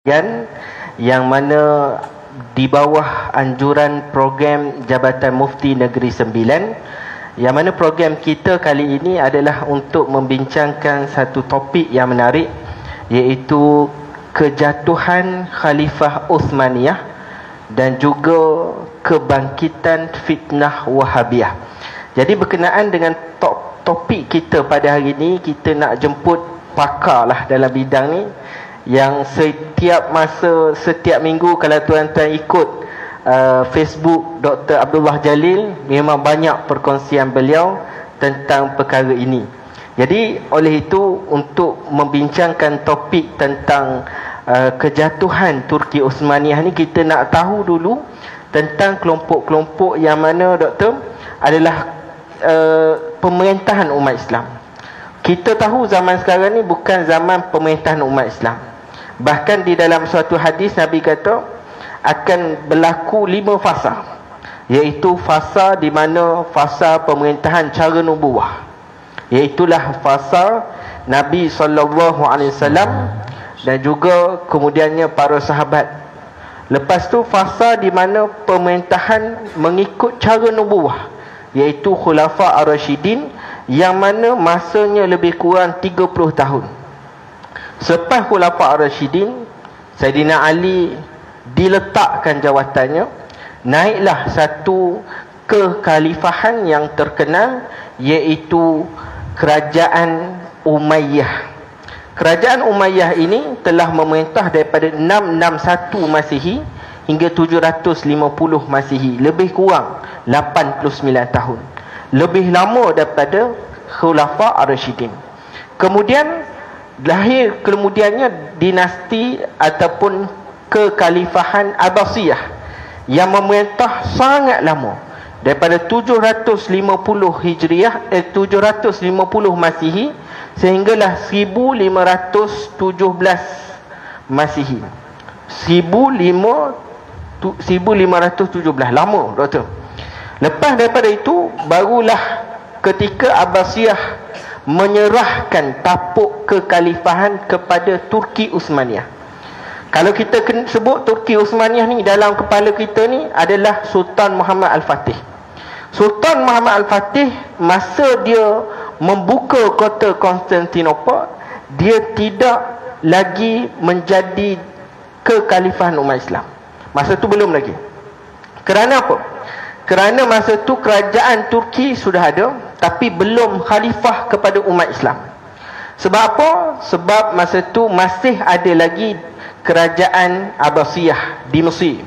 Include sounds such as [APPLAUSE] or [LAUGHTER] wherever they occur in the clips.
sekalian yang mana di bawah anjuran program Jabatan Mufti Negeri Sembilan yang mana program kita kali ini adalah untuk membincangkan satu topik yang menarik iaitu kejatuhan Khalifah Uthmaniyah dan juga kebangkitan fitnah Wahabiyah. Jadi berkenaan dengan top, topik kita pada hari ini kita nak jemput pakar lah dalam bidang ni yang setiap masa setiap minggu kalau tuan-tuan ikut uh, Facebook Dr. Abdullah Jalil memang banyak perkongsian beliau tentang perkara ini. Jadi oleh itu untuk membincangkan topik tentang uh, kejatuhan Turki Osmaniyah ni kita nak tahu dulu tentang kelompok-kelompok yang mana doktor adalah uh, pemerintahan umat Islam. Kita tahu zaman sekarang ni bukan zaman pemerintahan umat Islam. Bahkan di dalam suatu hadis Nabi kata akan berlaku lima fasa. Iaitu fasa di mana fasa pemerintahan cara nubuah. Iaitulah fasa Nabi SAW dan juga kemudiannya para sahabat. Lepas tu fasa di mana pemerintahan mengikut cara nubuah. Iaitu Khulafa Ar-Rashidin yang mana masanya lebih kurang 30 tahun. Selepas Ar-Rashidin Sayyidina Ali diletakkan jawatannya. Naiklah satu kekhalifahan yang terkenal Iaitu Kerajaan Umayyah. Kerajaan Umayyah ini telah memerintah daripada 661 Masihi Hingga 750 Masihi. Lebih kurang 89 tahun. Lebih lama daripada Khulafa Ar-Rashidin. Kemudian lahir kemudiannya dinasti ataupun kekhalifahan Abbasiyah yang memerintah sangat lama. Daripada 750 Hijriah eh 750 Masihi sehinggalah 1517 Masihi. 1517 lama doktor. Lepas daripada itu barulah ketika Abbasiyah menyerahkan tapuk kekhalifahan kepada Turki Uthmaniyah. Kalau kita sebut Turki Uthmaniyah ni dalam kepala kita ni adalah Sultan Muhammad Al-Fatih. Sultan Muhammad Al-Fatih masa dia membuka kota Konstantinopel, dia tidak lagi menjadi kekhalifahan umat Islam. Masa tu belum lagi. Kerana apa? Kerana masa tu kerajaan Turki sudah ada tapi belum khalifah kepada umat Islam. Sebab apa? Sebab masa tu masih ada lagi kerajaan Abbasiyah di Mesir.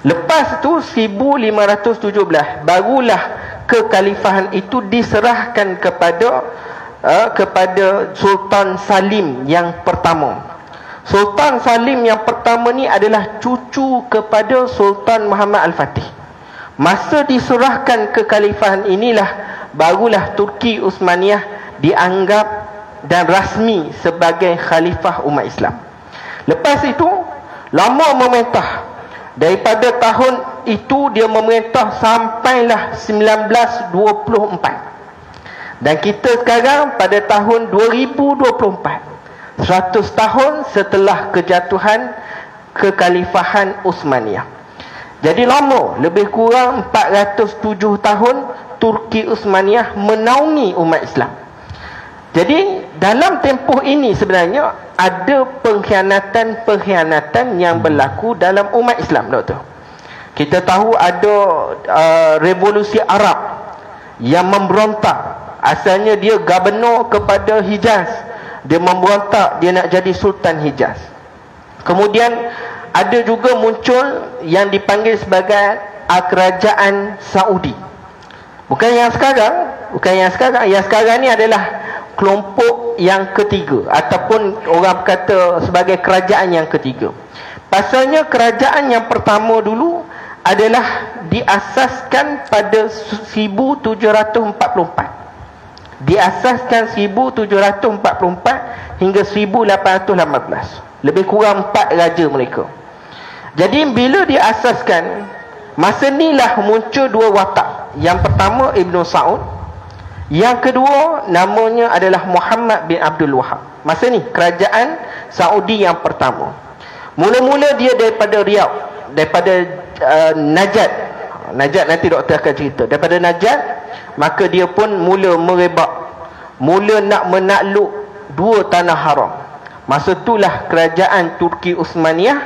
Lepas tu 1517 barulah kekhalifahan itu diserahkan kepada uh, kepada Sultan Salim yang pertama. Sultan Salim yang pertama ni adalah cucu kepada Sultan Muhammad Al-Fatih. Masa diserahkan kekhalifahan inilah barulah Turki Uthmaniyah dianggap dan rasmi sebagai khalifah umat Islam. Lepas itu lama memerintah. Daripada tahun itu dia memerintah sampailah 1924. Dan kita sekarang pada tahun 2024. 100 tahun setelah kejatuhan kekhalifahan Uthmaniyah. Jadi lama, lebih kurang 407 tahun Turki Uthmaniyah menaungi umat Islam. Jadi dalam tempoh ini sebenarnya ada pengkhianatan-pengkhianatan yang berlaku dalam umat Islam, doktor. Kita tahu ada uh, revolusi Arab yang memberontak. Asalnya dia gubernur kepada Hijaz. Dia memberontak, dia nak jadi Sultan Hijaz. Kemudian ada juga muncul yang dipanggil sebagai kerajaan Saudi. Bukan yang sekarang, bukan yang sekarang. Yang sekarang ni adalah kelompok yang ketiga ataupun orang kata sebagai kerajaan yang ketiga. Pasalnya kerajaan yang pertama dulu adalah diasaskan pada 1744. Diasaskan 1744 hingga 1818. Lebih kurang empat raja mereka. Jadi bila diasaskan Masa inilah muncul dua watak Yang pertama Ibn Sa'ud Yang kedua namanya adalah Muhammad bin Abdul Wahab Masa ni kerajaan Saudi yang pertama Mula-mula dia daripada Riau, daripada uh, Najat. Najat nanti doktor akan cerita. Daripada Najat, maka dia pun mula merebak. Mula nak menakluk dua tanah haram. Masa itulah kerajaan Turki Uthmaniyah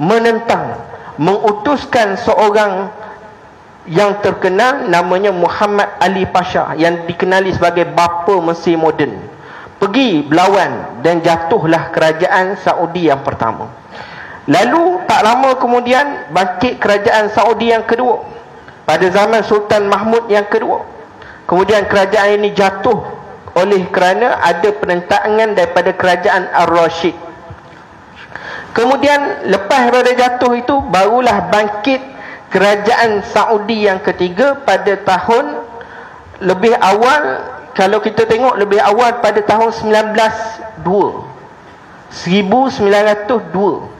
menentang, mengutuskan seorang yang terkenal namanya Muhammad Ali Pasha yang dikenali sebagai bapa Mesir moden pergi berlawan dan jatuhlah kerajaan Saudi yang pertama lalu tak lama kemudian bangkit kerajaan Saudi yang kedua. Pada zaman Sultan Mahmud yang kedua. Kemudian kerajaan ini jatuh oleh kerana ada penentangan daripada kerajaan Ar-Rashid. Kemudian lepas pada jatuh itu barulah bangkit kerajaan Saudi yang ketiga pada tahun lebih awal. Kalau kita tengok lebih awal pada tahun 1902 1902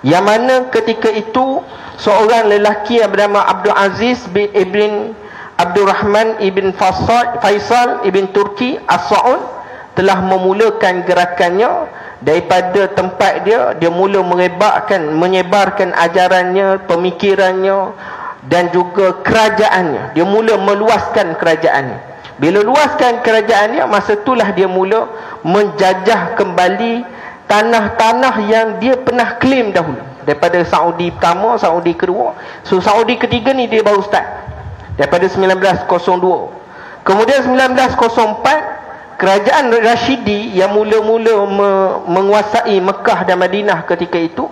yang mana ketika itu seorang lelaki yang bernama Abdul Aziz bin Ibn Abdul Rahman Ibn Faisal, Faisal Ibn Turki As-Sa'ud telah memulakan gerakannya. Daripada tempat dia dia mula merebakkan menyebarkan ajarannya pemikirannya dan juga kerajaannya. Dia mula meluaskan kerajaannya. Bila luaskan kerajaannya masa itulah dia mula menjajah kembali tanah-tanah yang dia pernah claim dahulu. Daripada Saudi pertama Saudi kedua. So Saudi ketiga ni dia baru start. Daripada 1902 kemudian 1904 kerajaan Rashidi yang mula-mula me menguasai Mekah dan Madinah ketika itu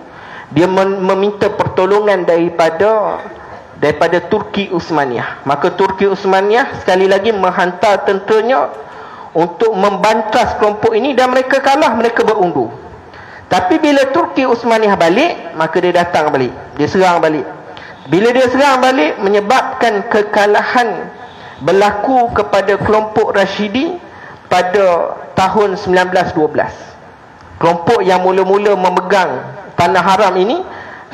dia meminta pertolongan daripada daripada Turki Uthmaniyah maka Turki Uthmaniyah sekali lagi menghantar tenteranya untuk membantas kelompok ini dan mereka kalah mereka berundur tapi bila Turki Uthmaniyah balik maka dia datang balik. Dia serang balik. Bila dia serang balik menyebabkan kekalahan berlaku kepada kelompok Rashidi pada tahun 1912 kelompok yang mula-mula memegang tanah haram ini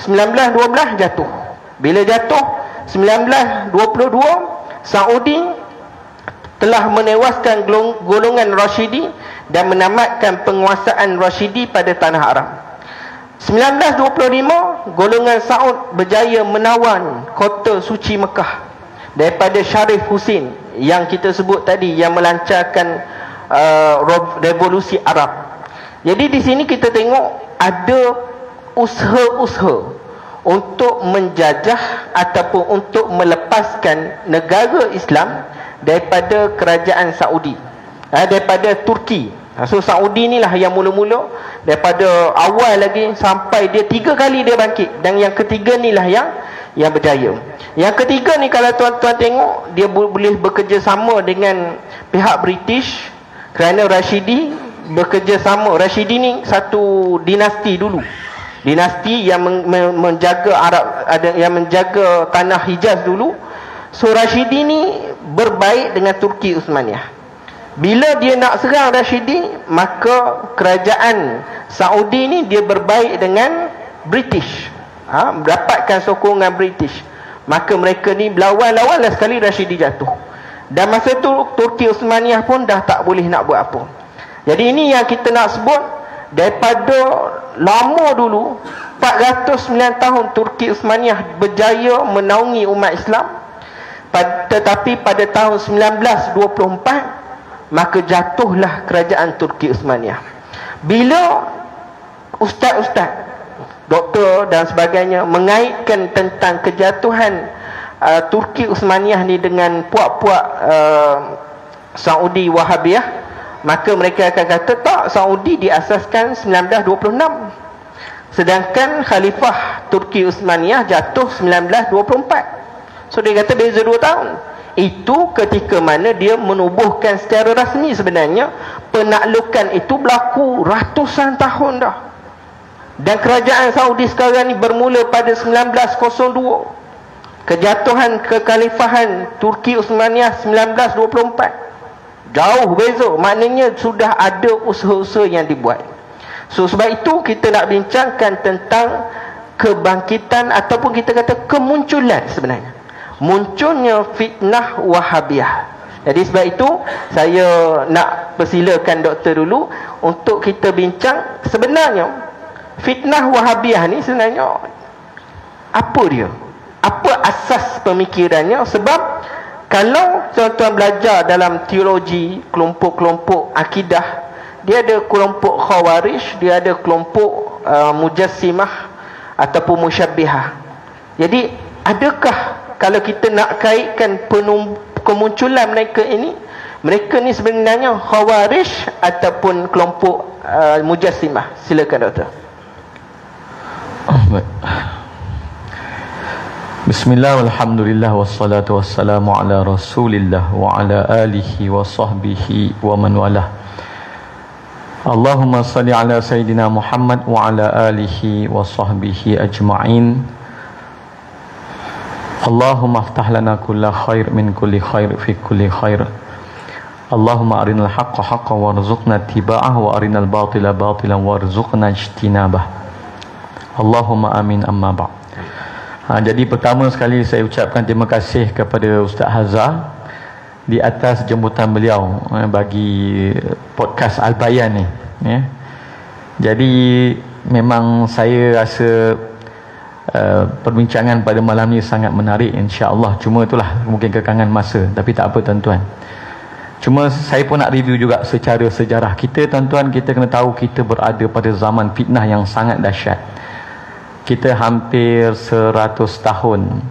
1912 jatuh. Bila jatuh 1922 Saudi telah menewaskan golongan Rashidi dan menamatkan penguasaan Rashidi pada tanah haram 1925 golongan Saud berjaya menawan kota suci Mekah daripada Syarif Husin yang kita sebut tadi yang melancarkan uh, revolusi Arab. Jadi di sini kita tengok ada usaha-usaha untuk menjajah ataupun untuk melepaskan negara Islam daripada kerajaan Saudi. Ha, daripada Turki. Ha, so Saudi inilah yang mula-mula daripada awal lagi sampai dia tiga kali dia bangkit dan yang ketiga inilah yang yang berjaya. Yang ketiga ni kalau tuan-tuan tengok dia boleh bekerjasama dengan pihak British kerana Rashidi bekerjasama Rashidi ni satu dinasti dulu dinasti yang men, men, menjaga Arab yang menjaga tanah Hijaz dulu so Rashidi ni berbaik dengan Turki Uthmaniyah bila dia nak serang Rashidi maka kerajaan Saudi ni dia berbaik dengan British ha, mendapatkan sokongan British maka mereka ni berlawan-lawan lah sekali Rashidi jatuh dan masa tu Turki Uthmaniyah pun dah tak boleh nak buat apa. Jadi ini yang kita nak sebut daripada lama dulu 409 tahun Turki Uthmaniyah berjaya menaungi umat Islam. Tetapi pada tahun 1924 maka jatuhlah kerajaan Turki Uthmaniyah. Bila ustaz-ustaz doktor dan sebagainya mengaitkan tentang kejatuhan uh, Turki Uthmaniyah ni dengan puak-puak uh, Saudi Wahabiyah maka mereka akan kata tak Saudi diasaskan 1926 sedangkan Khalifah Turki Uthmaniyah jatuh 1924 so dia kata beza 2 tahun. Itu ketika mana dia menubuhkan secara rasmi sebenarnya penaklukan itu berlaku ratusan tahun dah. Dan kerajaan Saudi sekarang ni bermula pada 1902 kejatuhan kekhalifahan Turki Uthmaniyah 1924 jauh beza. Maknanya sudah ada usaha-usaha yang dibuat. So sebab itu kita nak bincangkan tentang kebangkitan ataupun kita kata kemunculan sebenarnya munculnya fitnah wahabiyah jadi sebab itu saya nak persilakan doktor dulu untuk kita bincang sebenarnya fitnah wahabiyah ni sebenarnya apa dia? Apa asas pemikirannya? Sebab kalau tuan-tuan belajar dalam teologi kelompok-kelompok akidah dia ada kelompok khawarij dia ada kelompok uh, mujassimah ataupun musyabbihah. Jadi adakah kalau kita nak kaitkan penum, kemunculan mereka ini mereka ni sebenarnya khawarij ataupun kelompok uh, mujassimah. Silakan doktor. Bismillah walhamdulillah wassalatu wassalamu ala rasulillah wa ala alihi wa sahbihi wa man walah. Allahumma salli ala Sayyidina Muhammad wa ala alihi wa sahbihi ajma'in Allahumma aftah lana kulla khair min kulli khair fi kulli khair Allahumma arinal haqqa haqqa warzuqna tiba'ah wa arinal batila batilan warzuqna ijtinabah Allahumma amin amma ba' Ha, jadi pertama sekali saya ucapkan terima kasih kepada Ustaz Hazar di atas jemputan beliau eh, bagi podcast Al-Bayan ni. Ya. Jadi memang saya rasa uh, perbincangan pada malam ni sangat menarik insya-Allah. Cuma itulah mungkin kekangan masa tapi tak apa tuan-tuan. Cuma saya pun nak review juga secara sejarah. Kita tuan-tuan kita kena tahu kita berada pada zaman fitnah yang sangat dahsyat kita hampir 100 tahun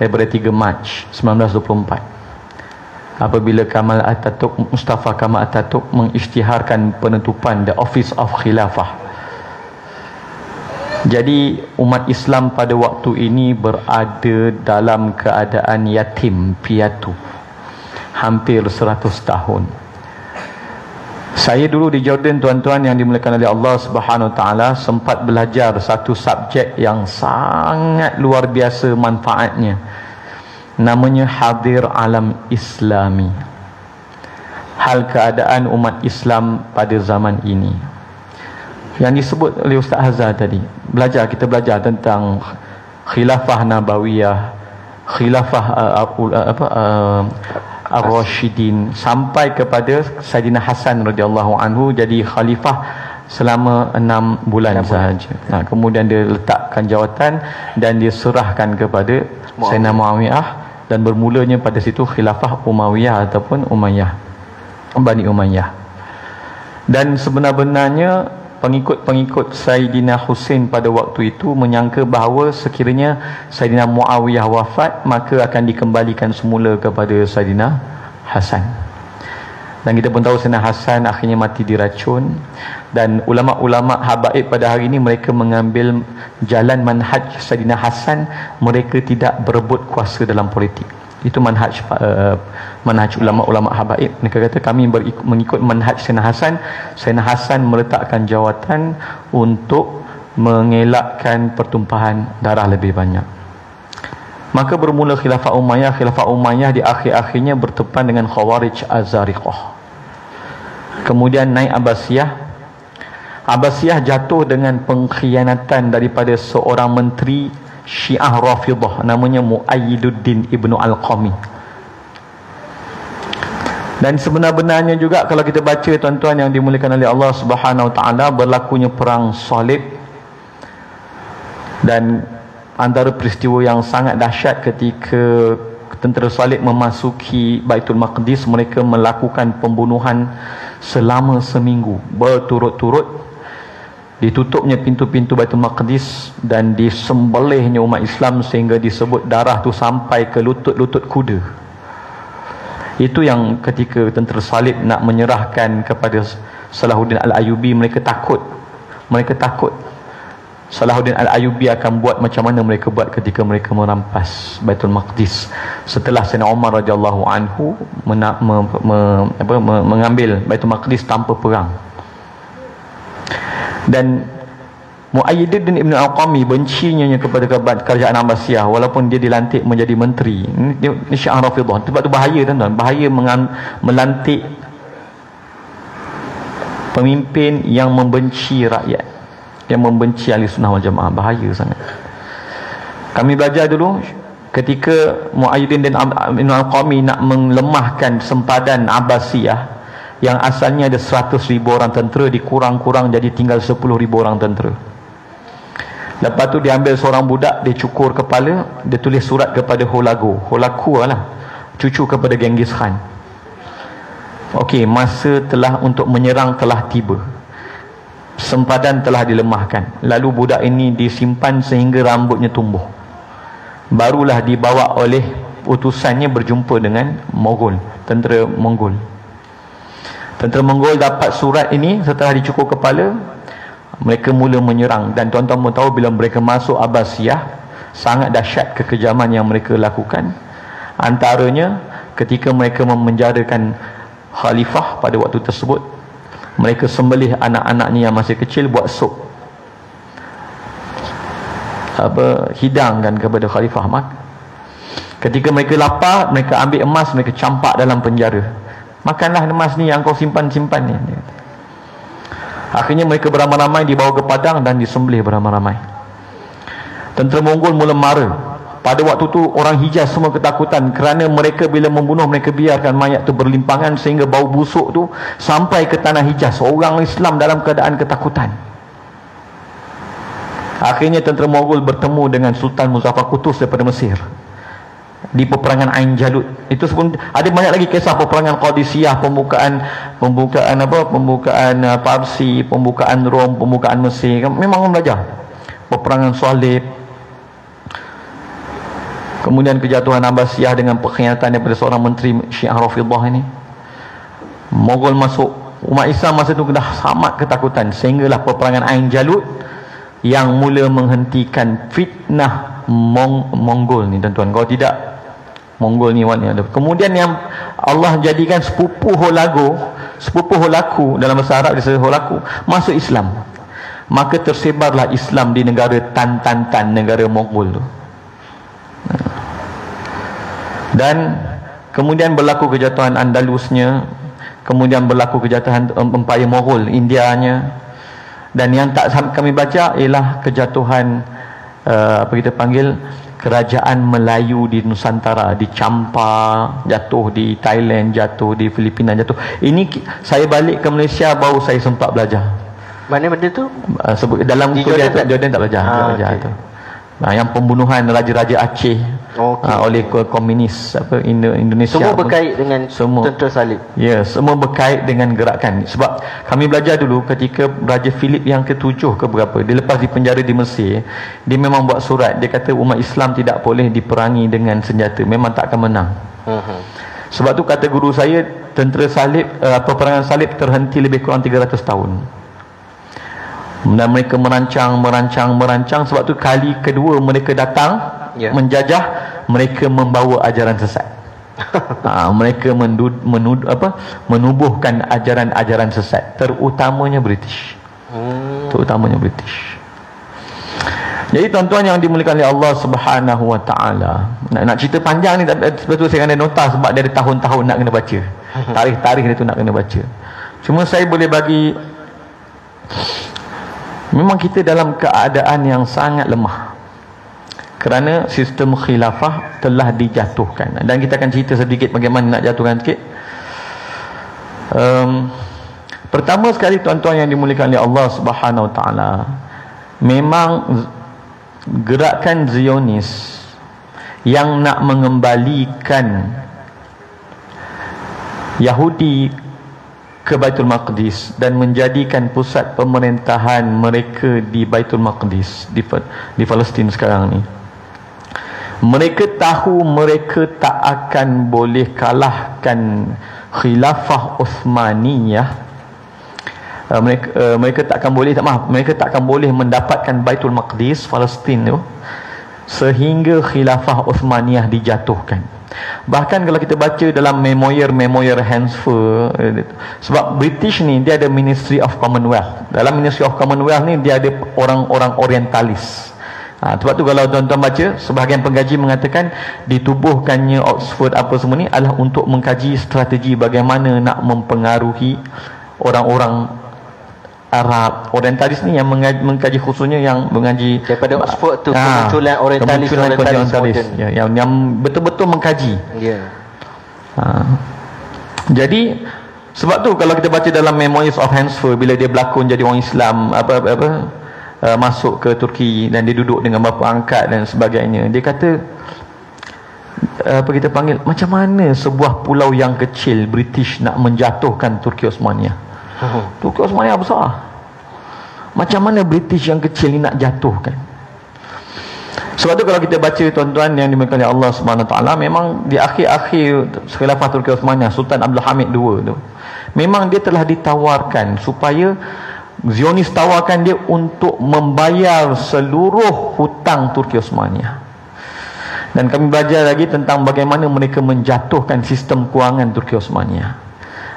daripada 3 Mac 1924 apabila Kamal Atatürk Mustafa Kamal Atatürk mengisytiharkan penutupan the office of khilafah jadi umat Islam pada waktu ini berada dalam keadaan yatim piatu hampir 100 tahun saya dulu di Jordan tuan-tuan yang dimuliakan oleh Allah Subhanahu Wa Taala sempat belajar satu subjek yang sangat luar biasa manfaatnya. Namanya Hadir Alam Islami. Hal keadaan umat Islam pada zaman ini. Yang disebut oleh Ustaz Hazar tadi. Belajar kita belajar tentang khilafah nabawiyah, khilafah uh, uh, apa uh, Ar-Rashidin sampai kepada Sayyidina Hasan radhiyallahu anhu jadi khalifah selama enam bulan sahaja. Nah, kemudian dia letakkan jawatan dan dia serahkan kepada Sayyidina Muawiyah dan bermulanya pada situ khilafah Umayyah ataupun Umayyah. Bani Umayyah. Dan sebenar-benarnya pengikut-pengikut Sayyidina Hussein pada waktu itu menyangka bahawa sekiranya Sayyidina Muawiyah wafat maka akan dikembalikan semula kepada Sayyidina Hasan dan kita pun tahu Sayyidina Hasan akhirnya mati diracun. Dan ulama-ulama habaib pada hari ini mereka mengambil jalan manhaj Sayyidina Hasan mereka tidak berebut kuasa dalam politik itu manhaj uh, manhaj ulama-ulama habaib. Mereka kata kami berikut, mengikut manhaj Sayyidina Hasan Sayyidina Hasan meletakkan jawatan untuk mengelakkan pertumpahan darah lebih banyak. Maka bermula khilafah Umayyah. Khilafah Umayyah di akhir-akhirnya bertepan dengan Khawarij Az-Zariqah. Kemudian naik Abbasiyah. Abbasiyah jatuh dengan pengkhianatan daripada seorang menteri Syiah Rafidah namanya Muayyiduddin Ibnu Al-Qami. Dan sebenar-benarnya juga kalau kita baca tuan-tuan yang dimuliakan oleh Allah Subhanahu Wa Taala berlakunya perang Salib dan antara peristiwa yang sangat dahsyat ketika tentera Salib memasuki Baitul Maqdis mereka melakukan pembunuhan selama seminggu berturut-turut ditutupnya pintu-pintu Baitul Maqdis dan disembelihnya umat Islam sehingga disebut darah tu sampai ke lutut-lutut kuda. Itu yang ketika tentera salib nak menyerahkan kepada Salahuddin Al-Ayubi mereka takut. Mereka takut Salahuddin Al-Ayubi akan buat macam mana mereka buat ketika mereka merampas Baitul Maqdis. Setelah Sayyidina Umar radhiyallahu anhu mengambil Baitul Maqdis tanpa perang dan Muayyiduddin Ibn Al-Qami bencinya kepada kerajaan Abbasiyah walaupun dia dilantik menjadi menteri. Ini, Syiah Rafidah sebab tu bahaya tuan-tuan. Bahaya melantik pemimpin yang membenci rakyat. Yang membenci ahli sunnah wal jamaah. Bahaya sangat. Kami belajar dulu ketika Muayyiduddin Ibn Al-Qami nak melemahkan sempadan Abbasiyah yang asalnya ada 100 ribu orang tentera dikurang-kurang jadi tinggal 10 ribu orang tentera. Lepas tu dia ambil seorang budak dia cukur kepala dia tulis surat kepada Holago. Holaku lah cucu kepada Genghis Khan. Okey, masa telah untuk menyerang telah tiba. Sempadan telah dilemahkan. Lalu budak ini disimpan sehingga rambutnya tumbuh. Barulah dibawa oleh utusannya berjumpa dengan Mogol tentera Mongol tentera Mongol dapat surat ini setelah dicukur kepala. Mereka mula menyerang. Dan tuan-tuan pun tahu bila mereka masuk Abbasiyah sangat dahsyat kekejaman yang mereka lakukan. Antaranya ketika mereka memenjarakan khalifah pada waktu tersebut mereka sembelih anak-anaknya yang masih kecil buat sup apa hidangkan kepada khalifah mak ketika mereka lapar mereka ambil emas mereka campak dalam penjara makanlah emas ni yang kau simpan-simpan ni. Akhirnya mereka beramai-ramai dibawa ke padang dan disembelih beramai-ramai. Tentera Mongol mula marah pada waktu tu orang Hijaz semua ketakutan kerana mereka bila membunuh mereka biarkan mayat tu berlimpangan sehingga bau busuk tu sampai ke tanah Hijaz. Orang Islam dalam keadaan ketakutan. Akhirnya tentera Mogul bertemu dengan Sultan Muzaffar Qutus daripada Mesir di peperangan Ain Jalut. Itu pun ada banyak lagi kisah peperangan Qadisiyah, pembukaan pembukaan apa? Pembukaan uh, Parsi, pembukaan Rom, pembukaan Mesir. Memang orang belajar. Peperangan Salib, kemudian kejatuhan Abbasiyah dengan pengkhianatan daripada seorang menteri Syiah Rafidah ini Mogol masuk umat Islam masa itu dah sangat ketakutan sehinggalah peperangan Ain Jalut yang mula menghentikan fitnah Mong Mongol ni tuan-tuan kalau tidak Mongol ni warna ada. Kemudian yang Allah jadikan sepupu Holago sepupu Holaku dalam bahasa Arab disebut Holaku masuk Islam. Maka tersebarlah Islam di negara Tan-Tan-Tan negara Mongol tu. Dan kemudian berlaku kejatuhan Andalusnya kemudian berlaku kejatuhan Empire Mogul Indianya. Dan yang tak kami baca ialah kejatuhan uh, apa kita panggil kerajaan Melayu di Nusantara di Champa jatuh di Thailand jatuh di Filipina jatuh ini saya balik ke Malaysia baru saya sempat belajar mana benda tu? Uh, sebut dalam kuliah Jordan, Jordan tak belajar, ah, tak belajar okay. tu. Nah, yang pembunuhan raja-raja Aceh okay. uh, oleh komunis apa Indonesia semua berkait dengan semua, tentera salib? Ya yeah, semua berkait dengan gerakan. Sebab kami belajar dulu ketika Raja Philip yang ketujuh ke berapa dia lepas di penjara di Mesir dia memang buat surat. Dia kata umat Islam tidak boleh diperangi dengan senjata. Memang tak akan menang. Uh-huh. sebab tu kata guru saya tentera salib uh, peperangan salib terhenti lebih kurang 300 tahun. Dan mereka merancang merancang merancang. Sebab tu kali kedua mereka datang yeah. menjajah mereka membawa ajaran sesat. Ha, [LAUGHS] mereka mendud, menud, apa, menubuhkan ajaran-ajaran sesat terutamanya British. Hmm. terutamanya British. Jadi tuan-tuan yang dimuliakan oleh Allah Subhanahu Wa Taala nak, nak cerita panjang ni betul saya kena nota sebab dari tahun-tahun nak kena baca. [LAUGHS] Tarikh-tarikh dia tu nak kena baca. Cuma saya boleh bagi memang kita dalam keadaan yang sangat lemah kerana sistem khilafah telah dijatuhkan. Dan kita akan cerita sedikit bagaimana nak jatuhkan sikit. Um, pertama sekali tuan-tuan yang dimuliakan oleh Allah subhanahu ta'ala memang gerakan Zionis yang nak mengembalikan Yahudi ke Baitul Maqdis dan menjadikan pusat pemerintahan mereka di Baitul Maqdis di, di Palestin sekarang ni mereka tahu mereka tak akan boleh kalahkan khilafah Uthmaniyah uh, mereka uh, mereka tak akan boleh tak maaf mereka tak akan boleh mendapatkan Baitul Maqdis Palestin tu sehingga khilafah Uthmaniyah dijatuhkan Bahkan kalau kita baca dalam memoir-memoir Hansford eh, sebab British ni dia ada Ministry of Commonwealth. Dalam Ministry of Commonwealth ni dia ada orang-orang orientalis. Ha, sebab tu kalau tuan-tuan baca sebahagian pengkaji mengatakan ditubuhkannya Oxford apa semua ni adalah untuk mengkaji strategi bagaimana nak mempengaruhi orang-orang Arab orientalis ni yang mengkaji khususnya yang mengaji daripada Oxford tu ha, kemunculan orientalis kemunculan orientalis, orientalis. ya, yang, yang betul-betul mengkaji. Ya. Ha. jadi sebab tu kalau kita baca dalam Memoirs of Hansford bila dia berlakon jadi orang Islam apa, apa uh, masuk ke Turki dan dia duduk dengan bapa angkat dan sebagainya. Dia kata uh, apa kita panggil macam mana sebuah pulau yang kecil British nak menjatuhkan Turki Osmania? Hmm. Turki Osmania besar. Macam mana British yang kecil ni nak jatuhkan? Sebab tu kalau kita baca tuan-tuan yang dimakan oleh Allah taala memang di akhir-akhir khilafah Turki Osmania Sultan Abdul Hamid II tu memang dia telah ditawarkan supaya Zionis tawarkan dia untuk membayar seluruh hutang Turki Osmania. Dan kami belajar lagi tentang bagaimana mereka menjatuhkan sistem kewangan Turki Osmania.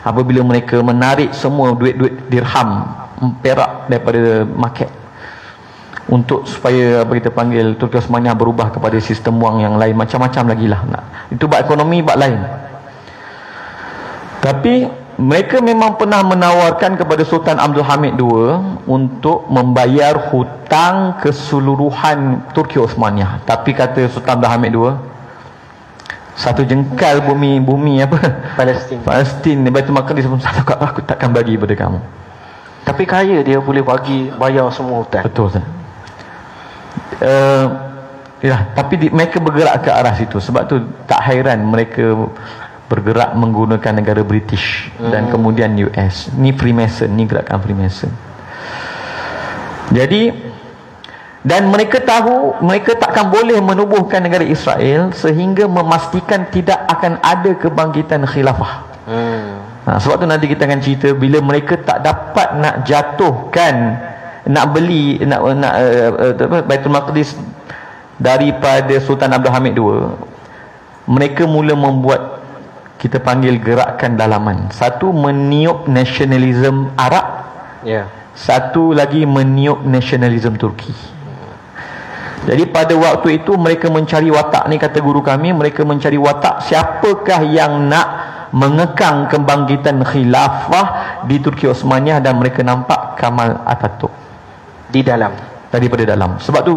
Apabila mereka menarik semua duit-duit dirham, perak daripada market untuk supaya apa kita panggil Turki Osmania berubah kepada sistem wang yang lain macam-macam lagi lah. Itu bab ekonomi bab lain. Tapi mereka memang pernah menawarkan kepada Sultan Abdul Hamid II untuk membayar hutang keseluruhan Turki Osmania. Tapi kata Sultan Abdul Hamid II, satu jengkal bumi bumi apa? Palestin. Palestin ni Baitul Maqdis pun satu aku takkan bagi pada kamu. Tapi kaya dia boleh bagi bayar semua hutang. Betul Ustaz. Uh, ya, tapi di, mereka bergerak ke arah situ sebab tu tak hairan mereka bergerak menggunakan negara British hmm. dan kemudian US. Ni Freemason, ni gerakan Freemason. Jadi dan mereka tahu mereka takkan boleh menubuhkan negara Israel sehingga memastikan tidak akan ada kebangkitan khilafah. Hmm. Ha, sebab tu nanti kita akan cerita bila mereka tak dapat nak jatuhkan nak beli nak nak uh, uh, Baitul Maqdis daripada Sultan Abdul Hamid II mereka mula membuat kita panggil gerakan dalaman. Satu meniup nasionalisme Arab. Yeah. satu lagi meniup nasionalisme Turki. Jadi pada waktu itu mereka mencari watak ni kata guru kami mereka mencari watak siapakah yang nak mengekang kebangkitan khilafah di Turki Osmania dan mereka nampak Kamal Atatürk. Di dalam daripada dalam sebab tu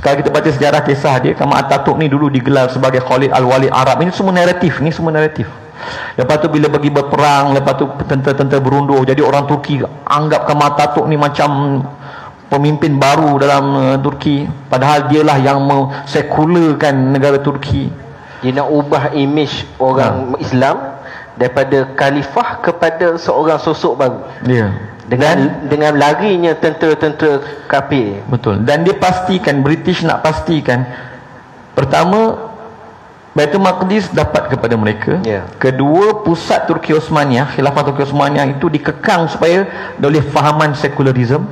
kalau kita baca sejarah kisah dia Kamal Atatürk ni dulu digelar sebagai Khalid Al-Walid Arab ini semua naratif ni semua naratif Lepas tu bila bagi berperang, lepas tu tentera-tentera berundur. Jadi orang Turki anggap Kamal Tatuk ni macam pemimpin baru dalam uh, Turki. Padahal dialah yang sekularkan negara Turki. Dia nak ubah imej orang ha. Islam daripada khalifah kepada seorang sosok baru. Ya. Dengan Dan, dengan larinya tentera-tentera kafir. Betul. Dan dia pastikan British nak pastikan pertama Baitul Maqdis dapat kepada mereka. Yeah. Kedua, pusat Turki Osmania, khilafah Turki Osmania itu dikekang supaya oleh fahaman sekularisme.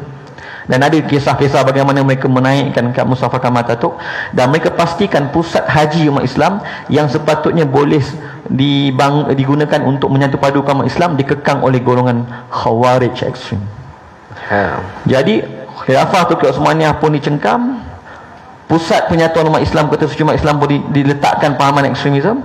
Dan ada kisah-kisah bagaimana mereka menaikkan Kak Mustafa Kamal Tatuk dan mereka pastikan pusat haji umat Islam yang sepatutnya boleh dibang, digunakan untuk menyatu padu umat Islam dikekang oleh golongan Khawarij ekstrim. Ha. Jadi khilafah Turki Osmania pun dicengkam pusat penyatuan umat Islam kata suci umat Islam boleh diletakkan pahaman ekstremisme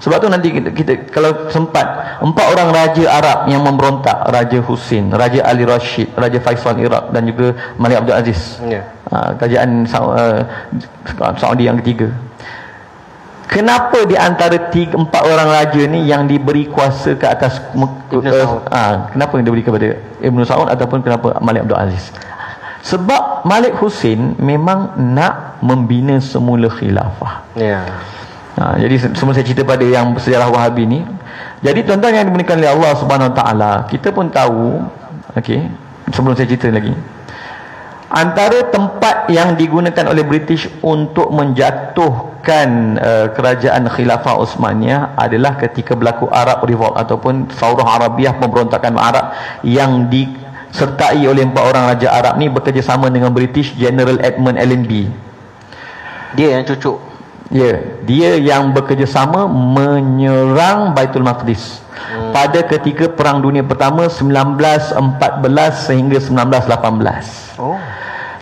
sebab tu nanti kita, kita kalau sempat empat orang raja Arab yang memberontak Raja Husin, Raja Ali Rashid Raja Faisal Iraq dan juga Malik Abdul Aziz yeah. ha, kerajaan uh, Saudi yang ketiga kenapa di antara tiga, empat orang raja ni yang diberi kuasa ke atas Ibn uh, ha, kenapa yang diberi kepada Ibn Saud ataupun kenapa Malik Abdul Aziz sebab Malik Husin memang nak membina semula khilafah. Ya. Ha, jadi semua saya cerita pada yang sejarah Wahabi ni. Jadi tuan-tuan yang dimuliakan oleh Allah Subhanahu Wa Taala, kita pun tahu, okey, sebelum saya cerita lagi. Antara tempat yang digunakan oleh British untuk menjatuhkan uh, kerajaan khilafah Osmania adalah ketika berlaku Arab Revolt ataupun Saurah Arabiah pemberontakan Arab yang di sertai oleh empat orang raja Arab ni bekerjasama dengan British General Edmund Allenby. Dia yang cucuk. Ya, dia yang bekerjasama menyerang Baitul Maqdis. Hmm. Pada ketika Perang Dunia Pertama 1914 sehingga 1918. Oh.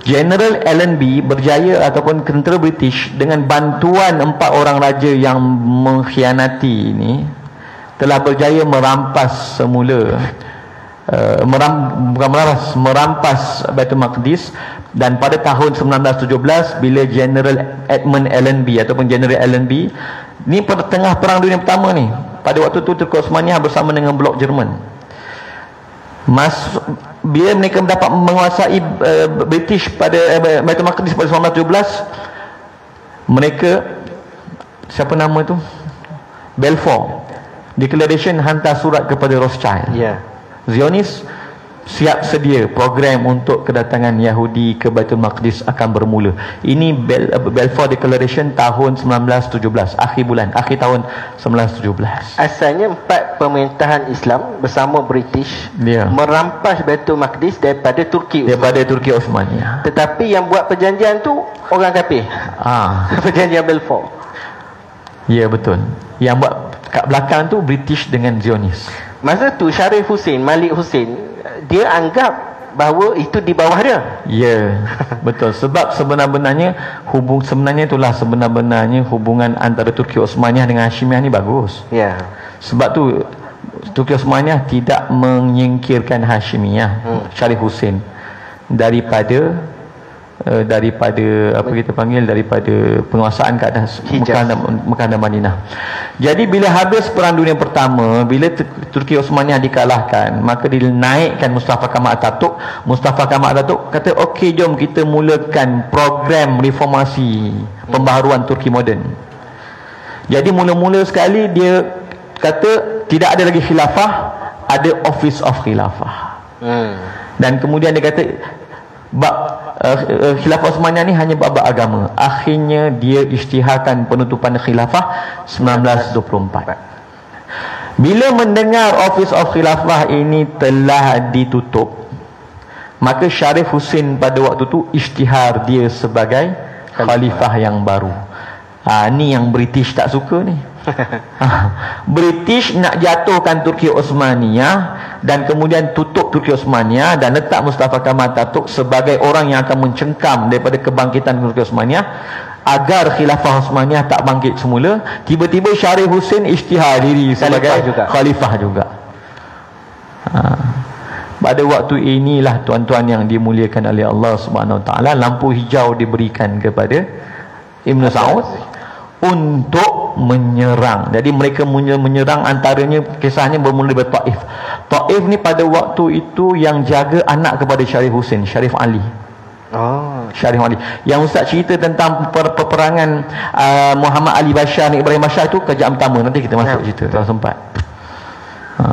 General Allenby berjaya ataupun tentera British dengan bantuan empat orang raja yang mengkhianati ini telah berjaya merampas semula Uh, meram, bukan merampas, merampas Baitul Maqdis dan pada tahun 1917 bila General Edmund Allenby ataupun General Allenby ni pada tengah perang dunia pertama ni pada waktu tu Turki Osmania bersama dengan blok Jerman. Mas bila mereka dapat menguasai uh, British pada uh, Baitul Maqdis pada 1917 mereka siapa nama tu? Balfour Declaration hantar surat kepada Rothschild. Ya. Zionis siap sedia program untuk kedatangan Yahudi ke Baitul Maqdis akan bermula. Ini Bel Balfour Declaration tahun 1917, akhir bulan, akhir tahun 1917. Asalnya empat pemerintahan Islam bersama British Ya. merampas Baitul Maqdis daripada Turki. Daripada Turki Osmania. Tetapi yang buat perjanjian tu orang kafir. Ah, [LAUGHS] perjanjian Balfour. ya betul. Yang buat kat belakang tu British dengan Zionis. Masa tu Syarif Hussein, Malik Hussein, dia anggap bahawa itu di bawah dia. Ya, [LAUGHS] betul. Sebab sebenar-benarnya hubung sebenarnya itulah sebenar-benarnya hubungan antara Turki Osmania dengan Hashimiyah ni bagus. Ya. Sebab tu Turki Osmaniyah tidak menyingkirkan Hashimiyah Hmm. Syarif Hussein daripada uh, daripada apa kita panggil daripada penguasaan ke atas. Mekah dan, Mekah dan Madinah. Jadi bila habis perang dunia pertama, bila Tur- Turki Osmaniyah dikalahkan, maka dinaikkan Mustafa Kemal Atatürk. Mustafa Kemal Atatürk kata, "Okey, jom kita mulakan program reformasi pembaharuan Turki moden." Jadi mula-mula sekali dia kata tidak ada lagi khilafah, ada office of khilafah. Hmm. Dan kemudian dia kata bab uh, uh, khilafah Osmaniyah ni hanya bab agama. Akhirnya dia isytiharkan penutupan khilafah 1924. Bila mendengar office of khilafah ini telah ditutup, maka Syarif Hussein pada waktu tu isytihar dia sebagai khalifah yang baru. Ha, ni yang British tak suka ni. [LAUGHS] British nak jatuhkan Turki Osmaniyah dan kemudian tutup Turki Osmaniyah dan letak Mustafa Kemal Atatürk sebagai orang yang akan mencengkam daripada kebangkitan Turki Osmaniyah agar khilafah Osmaniyah tak bangkit semula tiba-tiba Syarif Hussein isytihar diri sebagai Khalifah juga. khalifah juga ha. pada waktu inilah tuan-tuan yang dimuliakan oleh Allah Subhanahu Wa Taala lampu hijau diberikan kepada Ibn Saud untuk menyerang. Jadi mereka menye- menyerang antaranya kisahnya bermula dari Taif. Taif ni pada waktu itu yang jaga anak kepada Syarif Hussein, Syarif Ali. Oh. Syarif Ali. Yang Ustaz cerita tentang per- peperangan uh, Muhammad Ali Bashar dengan Ibrahim Bashar itu kerjaan pertama. Nanti kita masuk Ya, cerita kalau sempat. Ha.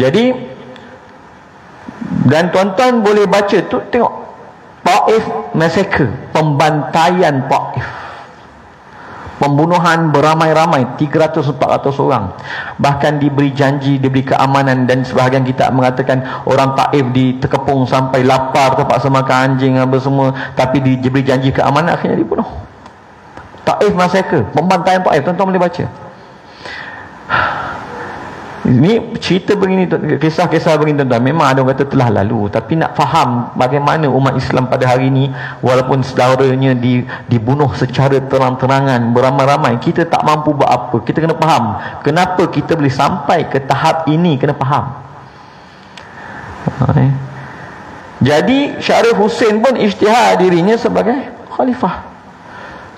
Jadi dan tuan-tuan boleh baca tu tengok Taif massacre, pembantaian Taif. Pembunuhan beramai-ramai 300-400 orang. Bahkan diberi janji, diberi keamanan dan sebahagian kita mengatakan orang Taif diterkepung sampai lapar, terpaksa makan anjing apa semua, tapi di- diberi janji keamanan akhirnya dibunuh. Taif massacre, pembantaian Taif, tuan-tuan boleh baca. Ini cerita begini kisah-kisah begini tuan-tuan. Memang ada orang kata telah lalu tapi nak faham bagaimana umat Islam pada hari ini walaupun saudaranya di, dibunuh secara terang-terangan beramai-ramai kita tak mampu buat apa. Kita kena faham kenapa kita boleh sampai ke tahap ini. Kena faham. Ha, eh. jadi Syarif Hussein pun isytihar dirinya sebagai khalifah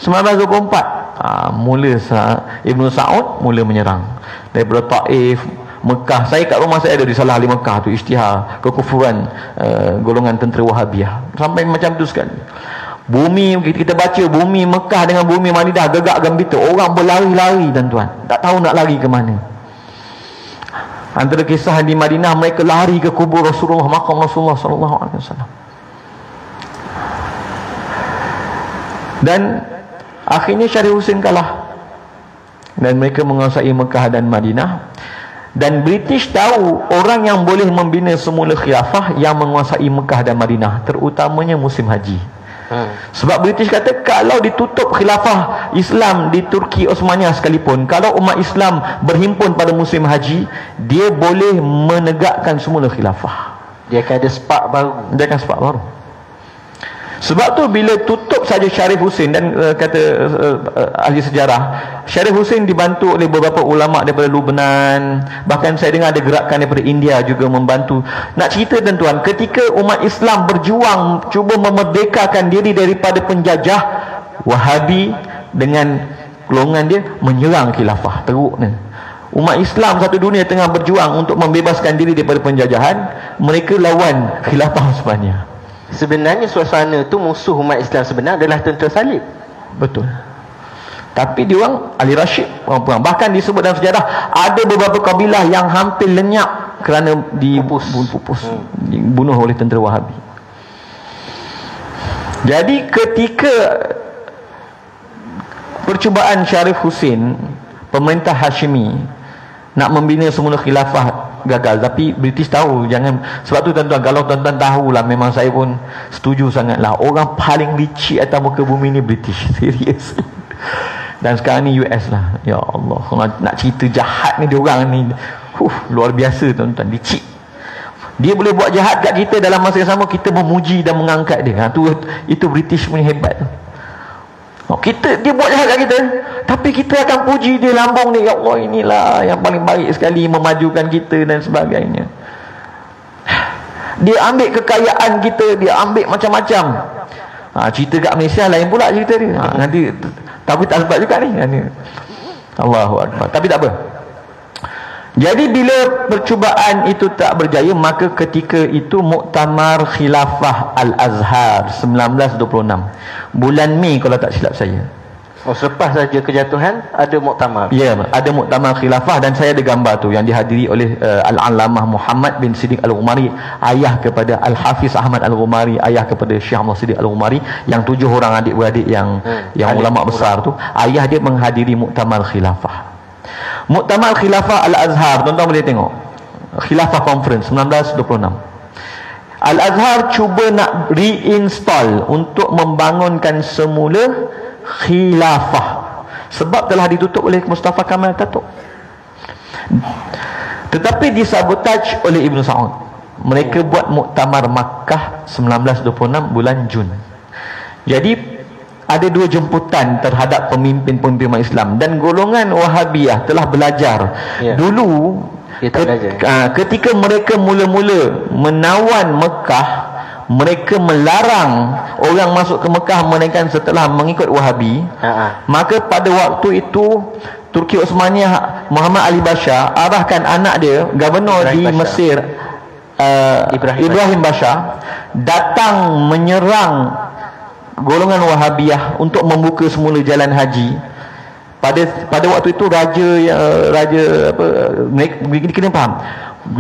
1924 ha, mula Sa- Ibn Sa'ud mula menyerang. Daripada Taif Mekah. Saya kat rumah saya ada risalah ahli Mekah tu isytihar kekufuran uh, golongan tentera Wahabiyah. Sampai macam tu sekali. Bumi kita, baca bumi Mekah dengan bumi Madinah gegak gembita orang berlari-lari tuan-tuan. Tak tahu nak lari ke mana. Antara kisah di Madinah mereka lari ke kubur Rasulullah makam Rasulullah sallallahu alaihi wasallam. Dan akhirnya Syarif Hussein kalah. Dan mereka menguasai Mekah dan Madinah. Dan British tahu orang yang boleh membina semula khilafah yang menguasai Mekah dan Madinah terutamanya musim haji. Hmm. sebab British kata kalau ditutup khilafah Islam di Turki Osmaniyah sekalipun kalau umat Islam berhimpun pada musim haji dia boleh menegakkan semula khilafah. Dia akan ada spark baru. dia akan sebab baru sebab tu bila tutup saja Syarif Hussein dan uh, kata uh, ahli sejarah Syarif Hussein dibantu oleh beberapa ulama daripada Lubnan. Bahkan saya dengar ada gerakan daripada India juga membantu. Nak cerita tuan-tuan ketika umat Islam berjuang cuba memerdekakan diri daripada penjajah Wahabi dengan golongan dia menyerang khilafah teruk ni umat Islam satu dunia tengah berjuang untuk membebaskan diri daripada penjajahan mereka lawan khilafah Uthmaniyah sebenarnya suasana tu musuh umat Islam sebenar adalah tentera salib. Betul. Tapi dia orang Ali Rashid orang perang. Bahkan disebut dalam sejarah ada beberapa kabilah yang hampir lenyap kerana dipupus. pupus, hmm. dibunuh oleh tentera Wahabi. Jadi ketika percubaan Syarif Husin pemerintah Hashimi nak membina semula khilafah gagal. Tapi British tahu jangan sebab tu tuan-tuan kalau tuan-tuan tahu lah memang saya pun setuju sangat lah orang paling licik atas muka bumi ni British [LAUGHS] serius. Dan sekarang ni US lah. Ya Allah nak, nak cerita jahat ni diorang ni huh, luar biasa tuan-tuan licik. Dia boleh buat jahat kat kita dalam masa yang sama kita memuji dan mengangkat dia. Ha, tu, itu British punya hebat tu. Oh, kita dia buat jahat kat kita tapi kita akan puji dia lambung ni. Ya Allah inilah yang paling baik sekali memajukan kita dan sebagainya. Dia ambil kekayaan kita dia ambil macam-macam. Ha, cerita kat Malaysia lain pula cerita dia. Ha, nanti tapi tak sempat juga ni. Allahu Akbar. Tapi tak apa. Jadi bila percubaan itu tak berjaya maka ketika itu Muktamar Khilafah Al-Azhar 1926 bulan Mei kalau tak silap saya. Oh selepas saja kejatuhan ada muktamar. Ya, yeah, ada muktamar khilafah dan saya ada gambar tu yang dihadiri oleh uh, Al-Allamah Muhammad bin Siddiq Al-Umari, ayah kepada Al-Hafiz Ahmad Al-Umari, ayah kepada Syekh Muhammad Siddiq Al-Umari yang tujuh orang adik-beradik yang hmm. yang adik ulama besar tu, ayah dia menghadiri muktamar khilafah. Muktamar Khilafah Al-Azhar Tuan-tuan boleh tengok Khilafah Conference 1926 Al-Azhar cuba nak reinstall Untuk membangunkan semula Khilafah. Sebab telah ditutup oleh Mustafa Kamal Tatuk Tetapi disabotaj oleh Ibn Sa'ud. Mereka buat Muktamar Makkah 1926 bulan Jun. Jadi ada dua jemputan terhadap pemimpin-pemimpin umat Islam. Dan golongan Wahabiyah telah belajar. Ya. dulu ke, uh, ketika mereka mula-mula menawan Mekah mereka melarang orang masuk ke Mekah melainkan setelah mengikut Wahabi Ha-ha. maka pada waktu itu Turki Osmaniyah Muhammad Ali Bashar arahkan anak dia gubernur di Bashar. Mesir uh, Ibrahim, Ibrahim Bashar datang menyerang golongan Wahabiyah untuk membuka semula jalan haji pada pada waktu itu raja raja apa mereka kena faham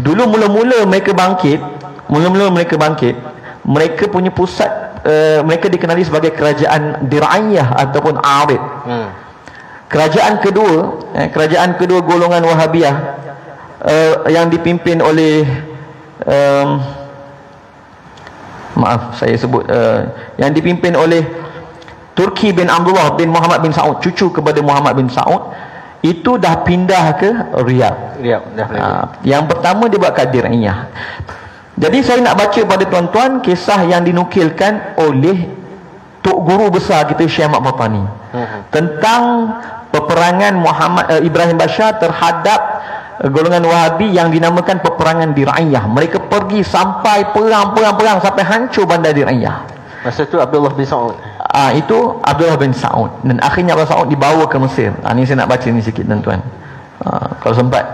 dulu mula-mula mereka bangkit mula-mula mereka bangkit mereka punya pusat uh, mereka dikenali sebagai kerajaan dir'ayah ataupun arid hmm. kerajaan kedua eh, kerajaan kedua golongan Wahabiyah uh, yang dipimpin oleh um, maaf saya sebut uh, yang dipimpin oleh Turki bin Abdullah bin Muhammad bin Saud cucu kepada Muhammad bin Saud itu dah pindah ke Riyadh. Riyadh dah uh, yang pertama dia buat Kadiriyah. Jadi saya nak baca pada tuan-tuan kisah yang dinukilkan oleh tok guru besar kita Syekh Ahmad Batani uh-huh. tentang peperangan Muhammad uh, Ibrahim Bashar terhadap golongan Wahabi yang dinamakan peperangan Dir'ayah. Mereka pergi sampai perang-perang-perang sampai hancur bandar Dir'ayah. Masa tu Abdullah bin Saud. Ah itu Abdullah bin Saud dan akhirnya Abdullah Saud dibawa ke Mesir. Ah ni saya nak baca ni sikit tuan-tuan. Ah kalau sempat.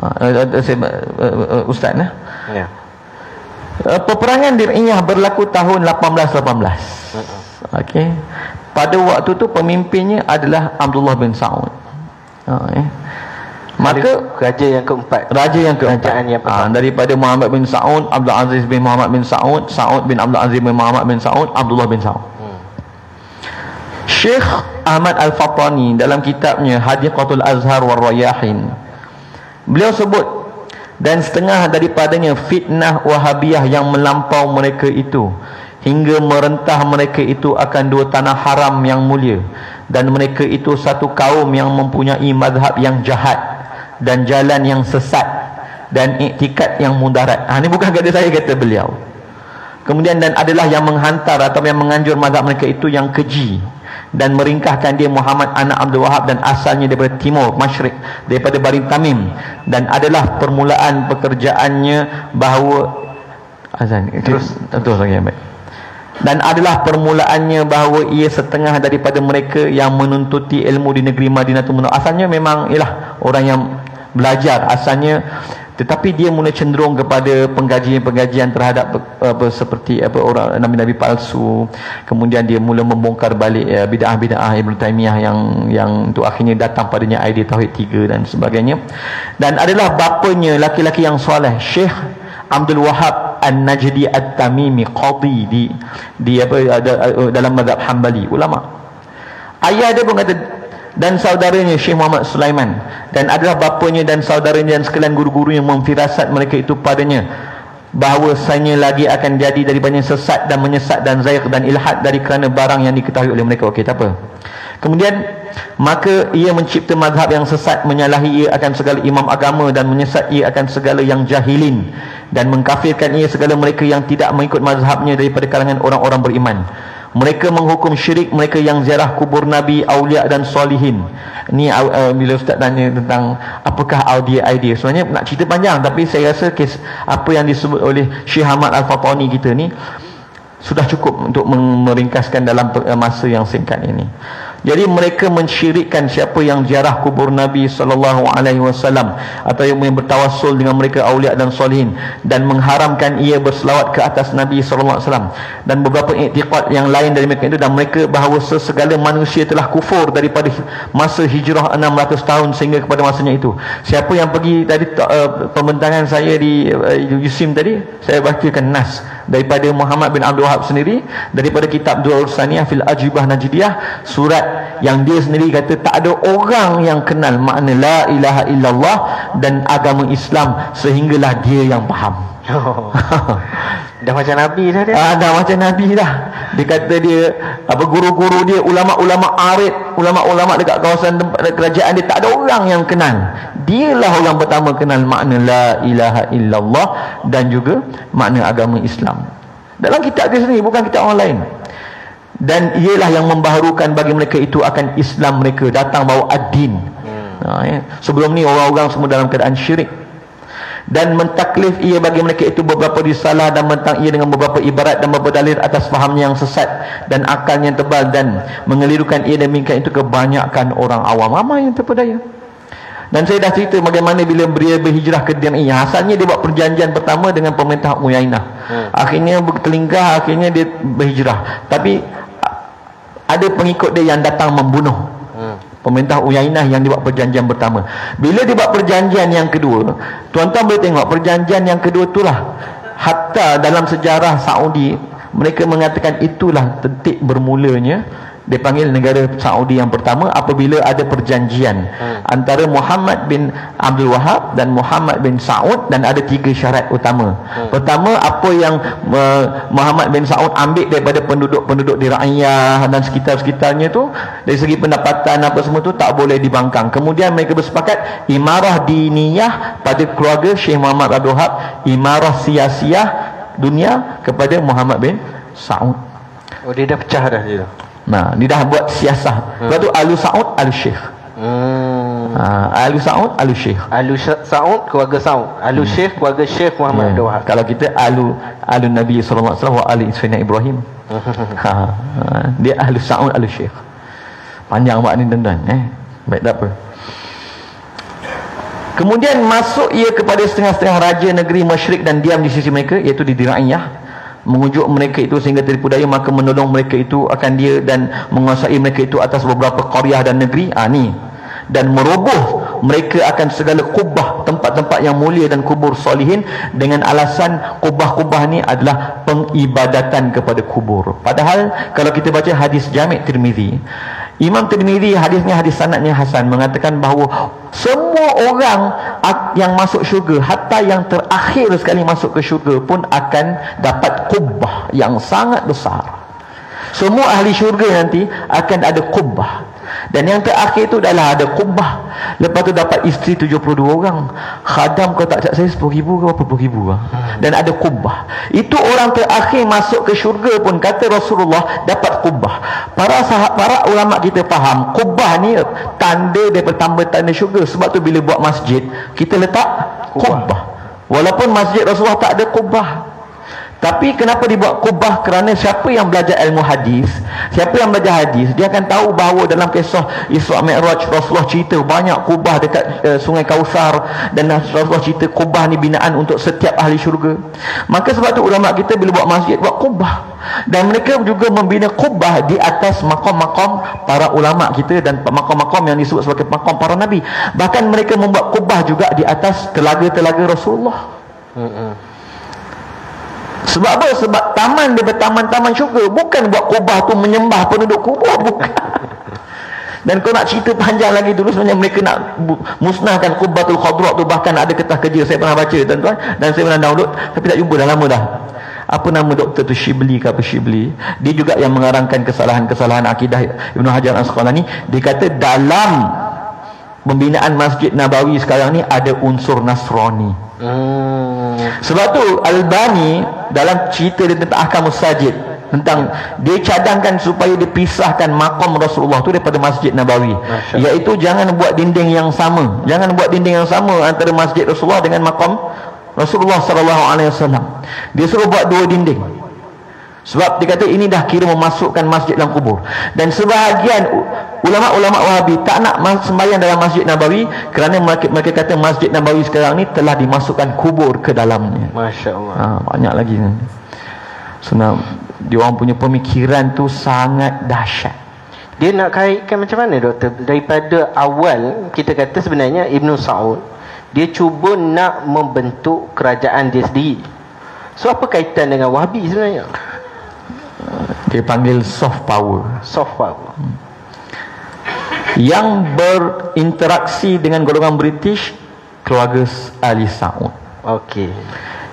Ah saya uh, uh, ustaz nah. Ya. Uh, peperangan Dir'ayah berlaku tahun 1818. Okey. Pada waktu tu pemimpinnya adalah Abdullah bin Saud. Ah eh maka raja yang keempat raja yang keempat yang ha, daripada Muhammad bin Saud Abdul Aziz bin Muhammad bin Saud Saud bin Abdul Aziz bin Muhammad bin Saud Abdullah bin Saud hmm. Syekh Ahmad Al-Fatani dalam kitabnya Hadiqatul Azhar war Rayahin beliau sebut dan setengah daripadanya fitnah wahabiyah yang melampau mereka itu hingga merentah mereka itu akan dua tanah haram yang mulia dan mereka itu satu kaum yang mempunyai madhab yang jahat dan jalan yang sesat dan iktikat yang mudarat. Ha, ini bukan kata saya kata beliau. Kemudian dan adalah yang menghantar atau yang menganjur mazhab mereka itu yang keji dan meringkahkan dia Muhammad anak Abdul Wahab dan asalnya daripada timur masyrik daripada Bari Tamim. Dan adalah permulaan pekerjaannya bahawa azan terus terus lagi baik. Dan adalah permulaannya bahawa ia setengah daripada mereka yang menuntuti ilmu di negeri Madinatul Munawwarah asalnya memang ialah orang yang belajar. Asalnya tetapi dia mula cenderung kepada penggajian-penggajian terhadap apa seperti apa orang nabi-nabi palsu. Kemudian dia mula membongkar balik ya, bid'ah-bid'ah Ibn Taymiyah yang yang untuk akhirnya datang padanya idea tauhid tiga dan sebagainya. Dan adalah bapanya laki-laki yang soleh Syekh Abdul Wahab An-Najdi At-Tamimi qadi di di apa ada, dalam mazhab Hambali ulama. Ayah dia pun kata dan saudaranya Syekh Muhammad Sulaiman. Dan adalah bapanya dan saudaranya dan sekalian guru-guru yang memfirasat mereka itu padanya bahawasanya lagi akan jadi daripada sesat dan menyesat dan zaik dan ilhad dari kerana barang yang diketahui oleh mereka. Okey apa. Kemudian maka ia mencipta mazhab yang sesat menyalahi ia akan segala imam agama dan menyesat ia akan segala yang jahilin dan mengkafirkan ia segala mereka yang tidak mengikut mazhabnya daripada kalangan orang-orang beriman mereka menghukum syirik mereka yang ziarah kubur Nabi, Aulia dan Solihin. Ni uh, bila Ustaz tanya tentang apakah idea-idea sebenarnya nak cerita panjang tapi saya rasa kes apa yang disebut oleh Syekh Ahmad Al-Fatani kita ni sudah cukup untuk meringkaskan dalam masa yang singkat ini jadi mereka mensyirikkan siapa yang ziarah kubur Nabi sallallahu alaihi wasallam atau yang bertawassul dengan mereka aulia dan solihin dan mengharamkan ia berselawat ke atas Nabi sallallahu alaihi wasallam dan beberapa iktiqad yang lain dari mereka itu dan mereka bahawa segala manusia telah kufur daripada masa hijrah 600 tahun sehingga kepada masanya itu. Siapa yang pergi tadi uh, pembentangan saya di uh, Yusim tadi, saya bacakan nas daripada Muhammad bin Abdul Wahab sendiri daripada kitab Du'ul Saniyah fil Ajibah Najdiyah surat yang dia sendiri kata tak ada orang yang kenal makna la ilaha illallah dan agama Islam sehinggalah dia yang faham. Oh. dah macam Nabi dah dia? Ah, dah macam Nabi dah. Dia kata dia apa guru-guru dia ulama-ulama arid ulama-ulama dekat kawasan tempat kerajaan dia tak ada orang yang kenal. Dialah orang pertama kenal makna la ilaha illallah dan juga makna agama Islam. Dalam kitab dia sendiri bukan kitab orang lain dan ialah yang membaharukan bagi mereka itu akan Islam mereka datang bawa ad-din. Hmm. ha, ya. sebelum ni orang-orang semua dalam keadaan syirik. Dan mentaklif ia bagi mereka itu beberapa risalah dan mentang ia dengan beberapa ibarat dan beberapa dalil atas fahamnya yang sesat dan akalnya yang tebal dan mengelirukan ia demikian itu kebanyakan orang awam. Ramai yang terpedaya. Dan saya dah cerita bagaimana bila dia berhijrah ke Diyani asalnya dia buat perjanjian pertama dengan pemerintah Uyainah. Hmm. akhirnya bertelingkah akhirnya dia berhijrah. Tapi ada pengikut dia yang datang membunuh. Hmm. pemerintah Uyainah yang dia buat perjanjian pertama. Bila dia buat perjanjian yang kedua tuan-tuan boleh tengok perjanjian yang kedua itulah. Hatta dalam sejarah Saudi mereka mengatakan itulah titik bermulanya dia panggil negara Saudi yang pertama apabila ada perjanjian hmm. antara Muhammad bin Abdul Wahab dan Muhammad bin Saud dan ada tiga syarat utama hmm. pertama apa yang uh, Muhammad bin Saud ambil daripada penduduk-penduduk di Ra'iyah dan sekitar-sekitarnya tu dari segi pendapatan apa semua tu tak boleh dibangkang kemudian mereka bersepakat imarah diniyah pada keluarga Syekh Muhammad Abdul Wahab imarah sia-sia dunia kepada Muhammad bin Saud oh dia dah pecah dah dia Nah, dia dah buat siasah. Hmm. Lepas tu Alu Saud, Alu Syekh. Hmm. Ha, Alu Saud, Alu Syekh. Alu Saud, keluarga Saud. Alu hmm. Syekh, keluarga Syekh Muhammad yeah. Doha. Kalau kita Alu Alu Nabi sallallahu alaihi wasallam wa Ali Sayyidina Ibrahim. ha, [LAUGHS] ha, dia Alu Saud, Alu Syekh. Panjang buat ni tuan eh. Baik tak apa. Kemudian masuk ia kepada setengah-setengah raja negeri masyrik dan diam di sisi mereka iaitu di Diraiyah mengujuk mereka itu sehingga tertipu daya maka menolong mereka itu akan dia dan menguasai mereka itu atas beberapa qaryah dan negeri. Ah ni. Dan meroboh mereka akan segala kubah tempat-tempat yang mulia dan kubur solihin dengan alasan kubah-kubah ni adalah pengibadatan kepada kubur. Padahal kalau kita baca hadis Jami' Tirmizi Imam Tirmidhi hadisnya hadis sanadnya Hasan mengatakan bahawa semua orang yang masuk syurga hatta yang terakhir sekali masuk ke syurga pun akan dapat kubah yang sangat besar. Semua ahli syurga nanti akan ada kubah dan yang terakhir tu adalah ada kubah lepas tu dapat isteri 72 orang. Khadam kau tak cak saya 10 ribu ke berapa puluh ribu lah. dan ada kubah itu orang terakhir masuk ke syurga pun kata Rasulullah dapat kubah para sahabat para ulama kita faham kubah ni tanda daripada tambah tanda syurga. Sebab tu bila buat masjid kita letak kubah, kubah. walaupun masjid Rasulullah tak ada kubah Tapi kenapa dibuat kubah? Kerana siapa yang belajar ilmu hadis, siapa yang belajar hadis, dia akan tahu bahawa dalam kisah Isra Mi'raj Rasulullah cerita banyak kubah dekat uh, Sungai Kausar dan Rasulullah cerita kubah ni binaan untuk setiap ahli syurga. Maka sebab tu ulama kita bila buat masjid buat kubah. Dan mereka juga membina kubah di atas makam-makam para ulama kita dan makam-makam yang disebut sebagai makam para nabi. Bahkan mereka membuat kubah juga di atas telaga-telaga Rasulullah. Hmm. Sebab apa? Sebab taman dia bertaman-taman syurga. Bukan buat kubah tu menyembah penduduk kubur. [LAUGHS] Bukan. Dan kau nak cerita panjang lagi dulu sebenarnya mereka nak musnahkan kubatul khadra tu bahkan ada ketah kerja saya pernah baca tuan-tuan dan saya pernah download tapi tak jumpa dah lama dah. Apa nama doktor tu Shibli ke apa Shibli? Dia juga yang mengarangkan kesalahan-kesalahan akidah Ibnu Hajar Asqalani. Dia kata dalam pembinaan Masjid Nabawi sekarang ni ada unsur Nasrani. Hmm. Sebab tu Albani dalam cerita dia tentang ahkam sajid tentang dia cadangkan supaya dipisahkan makam Rasulullah tu daripada Masjid Nabawi. Iaitu jangan buat dinding yang sama. Jangan buat dinding yang sama antara Masjid Rasulullah dengan makam Rasulullah sallallahu alaihi wasallam. Dia suruh buat dua dinding sebab dia kata ini dah kira memasukkan masjid dalam kubur dan sebahagian ulama-ulama Wahabi tak nak sembahyang dalam Masjid Nabawi kerana mereka, mereka kata Masjid Nabawi sekarang ni telah dimasukkan kubur ke dalamnya. Masya-Allah. Ha, banyak lagi. Senang dia orang punya pemikiran tu sangat dahsyat. Dia nak kaitkan macam mana doktor? Daripada awal kita kata sebenarnya Ibnu Saud dia cuba nak membentuk kerajaan dia sendiri. So apa kaitan dengan Wahabi sebenarnya? Dia panggil soft power. Soft power. Hmm yang berinteraksi dengan golongan British keluarga Ali Saud. Okey.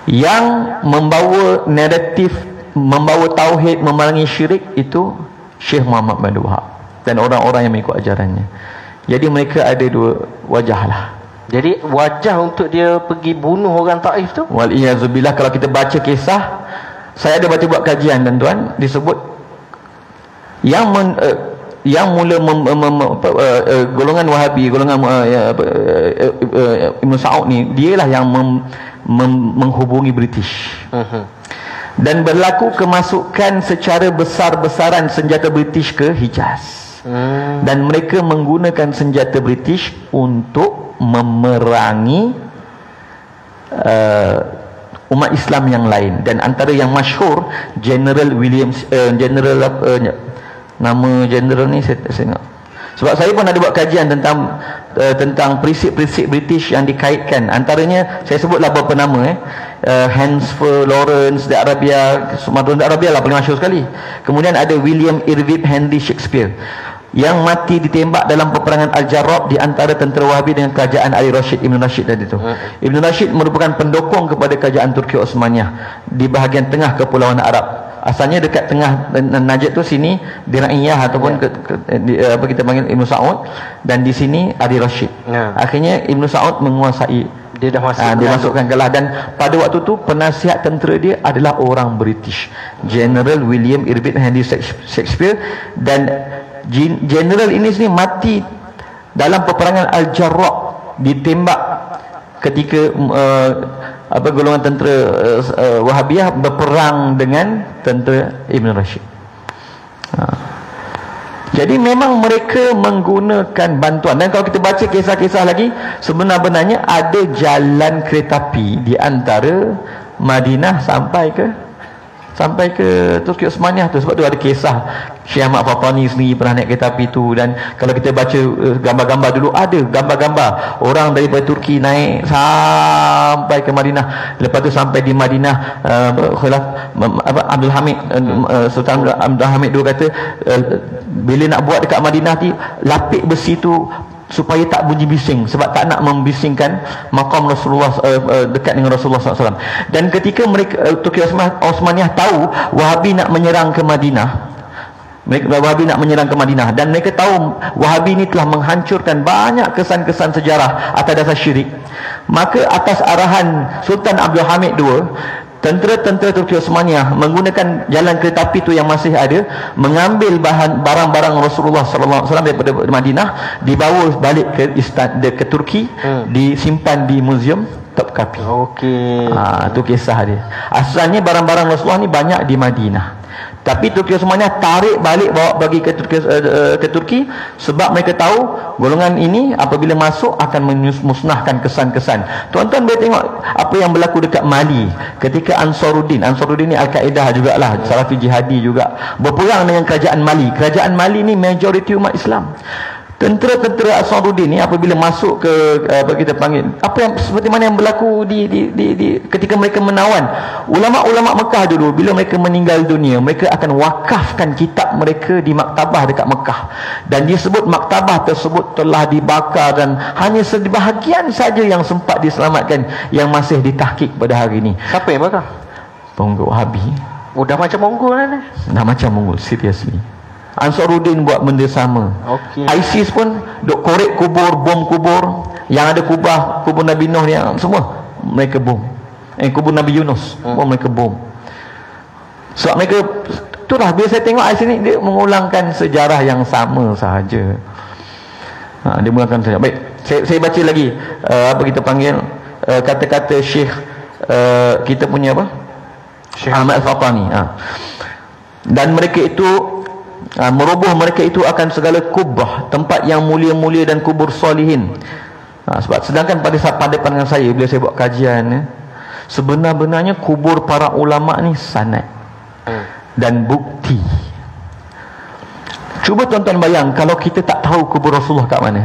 Yang membawa naratif membawa tauhid memerangi syirik itu Syekh Muhammad bin Wahab dan orang-orang yang mengikut ajarannya. Jadi mereka ada dua wajah lah. Jadi wajah untuk dia pergi bunuh orang Taif tu? Wal iazubillah kalau kita baca kisah saya ada baca buat kajian dan tuan disebut yang men, uh, yang mula mem, mem, mem, apa, uh, uh, golongan Wahabi, golongan uh, uh, uh, uh, Ibn Saud ni, dialah yang mem, mem, menghubungi British. Uh-huh. Dan berlaku kemasukan secara besar-besaran senjata British ke Hijaz. Uh. Dan mereka menggunakan senjata British untuk memerangi uh, umat Islam yang lain. Dan antara yang masyhur General Williams uh, General uh, nama general ni saya, tengok. Sebab saya pun ada buat kajian tentang uh, tentang prinsip-prinsip British yang dikaitkan. Antaranya saya sebutlah beberapa nama eh. Uh, Hansford Lawrence di Arabia Sumatera di Arabia lah paling masyhur sekali. Kemudian ada William Irving Henry Shakespeare yang mati ditembak dalam peperangan Al-Jarrab di antara tentera Wahabi dengan kerajaan Ali Rashid Ibn Rashid tadi tu. Hmm. Ibn Rashid merupakan pendukung kepada kerajaan Turki Osmaniyah di bahagian tengah kepulauan Arab asalnya dekat tengah Najd tu sini di Raiyah ataupun ya. ke, ke, di, apa kita panggil Ibnu Saud dan di sini Adi Rashid. Ya. Akhirnya Ibnu Saud menguasai dia dah masuk ha, dia masukkan kelah dan pada waktu tu penasihat tentera dia adalah orang British General William Irving Henry Shakespeare dan general ini sini mati dalam peperangan Al-Jarrah ditembak ketika uh, apa golongan tentera uh, uh, Wahabiyah berperang dengan tentera Ibn Rashid. Ha. Jadi memang mereka menggunakan bantuan dan kalau kita baca kisah-kisah lagi sebenarnya ada jalan kereta api di antara Madinah sampai ke sampai ke Turki Osmaniyah tu sebab tu ada kisah Syekh Ahmad Fatani sendiri pernah naik kereta api tu. Dan kalau kita baca uh, gambar-gambar dulu ada gambar-gambar orang daripada Turki naik sampai ke Madinah. Lepas tu sampai di Madinah uh, khilaf apa Abdul Hamid uh, Sultan Abdul Hamid dulu kata uh, bila nak buat dekat Madinah ni lapik besi tu supaya tak bunyi bising. Sebab tak nak membisingkan makam Rasulullah uh, uh, dekat dengan Rasulullah SAW dan ketika mereka uh, Turki Osmaniyah tahu Wahabi nak menyerang ke Madinah mereka Wahabi nak menyerang ke Madinah. Dan mereka tahu Wahabi ini telah menghancurkan banyak kesan-kesan sejarah atas dasar syirik. Maka atas arahan Sultan Abdul Hamid II tentera-tentera Turki Osmaniyah menggunakan jalan kereta api itu yang masih ada mengambil bahan barang-barang Rasulullah sallallahu alaihi wasallam daripada Madinah dibawa balik ke istan ke Turki hmm. disimpan di muzium top copy. Okey. Ha, tu kisah dia. Asalnya barang-barang Rasulullah ni banyak di Madinah. Tapi Turki Osmaniyah tarik balik bawa bagi ke Turki, uh, ke Turki sebab mereka tahu golongan ini apabila masuk akan memusnahkan kesan-kesan. Tuan-tuan boleh tengok apa yang berlaku dekat Mali ketika Ansaruddin, Ansaruddin ni Al-Qaeda jugalah, Salafi Jihadi juga berperang dengan kerajaan Mali. Kerajaan Mali ni majoriti umat Islam tentera-tentera Asaduddin ni apabila masuk ke apa kita panggil apa yang seperti mana yang berlaku di, di, di, di ketika mereka menawan ulama-ulama Mekah dulu bila mereka meninggal dunia mereka akan wakafkan kitab mereka di maktabah dekat Mekah dan dia sebut maktabah tersebut telah dibakar dan hanya sebahagian saja yang sempat diselamatkan yang masih ditahkik pada hari ini siapa yang bakar? Ponggok Wahabi Oh, dah macam Mongol lah. Dah macam Mongol, seriously. Ansaruddin buat benda sama. Okay. ISIS pun duk korek kubur, bom kubur. Yang ada kubah, kubur Nabi Nuh yang semua mereka bom. Eh kubur Nabi Yunus, hmm. bom mereka bom. Sebab mereka itulah bila saya tengok ISIS ni dia mengulangkan sejarah yang sama sahaja. Ha, dia mengulangkan sejarah. Baik, saya, saya baca lagi uh, apa kita panggil uh, kata-kata Syekh uh, kita punya apa? Syekh Ahmad Al-Fatani. Ha. Dan mereka itu ha, meroboh mereka itu akan segala kubah tempat yang mulia-mulia dan kubur solihin. Ha, sebab sedangkan pada saat pada pandangan saya bila saya buat kajian ya, sebenar-benarnya kubur para ulama ni sanat dan bukti. Cuba tuan-tuan bayang kalau kita tak tahu kubur Rasulullah kat mana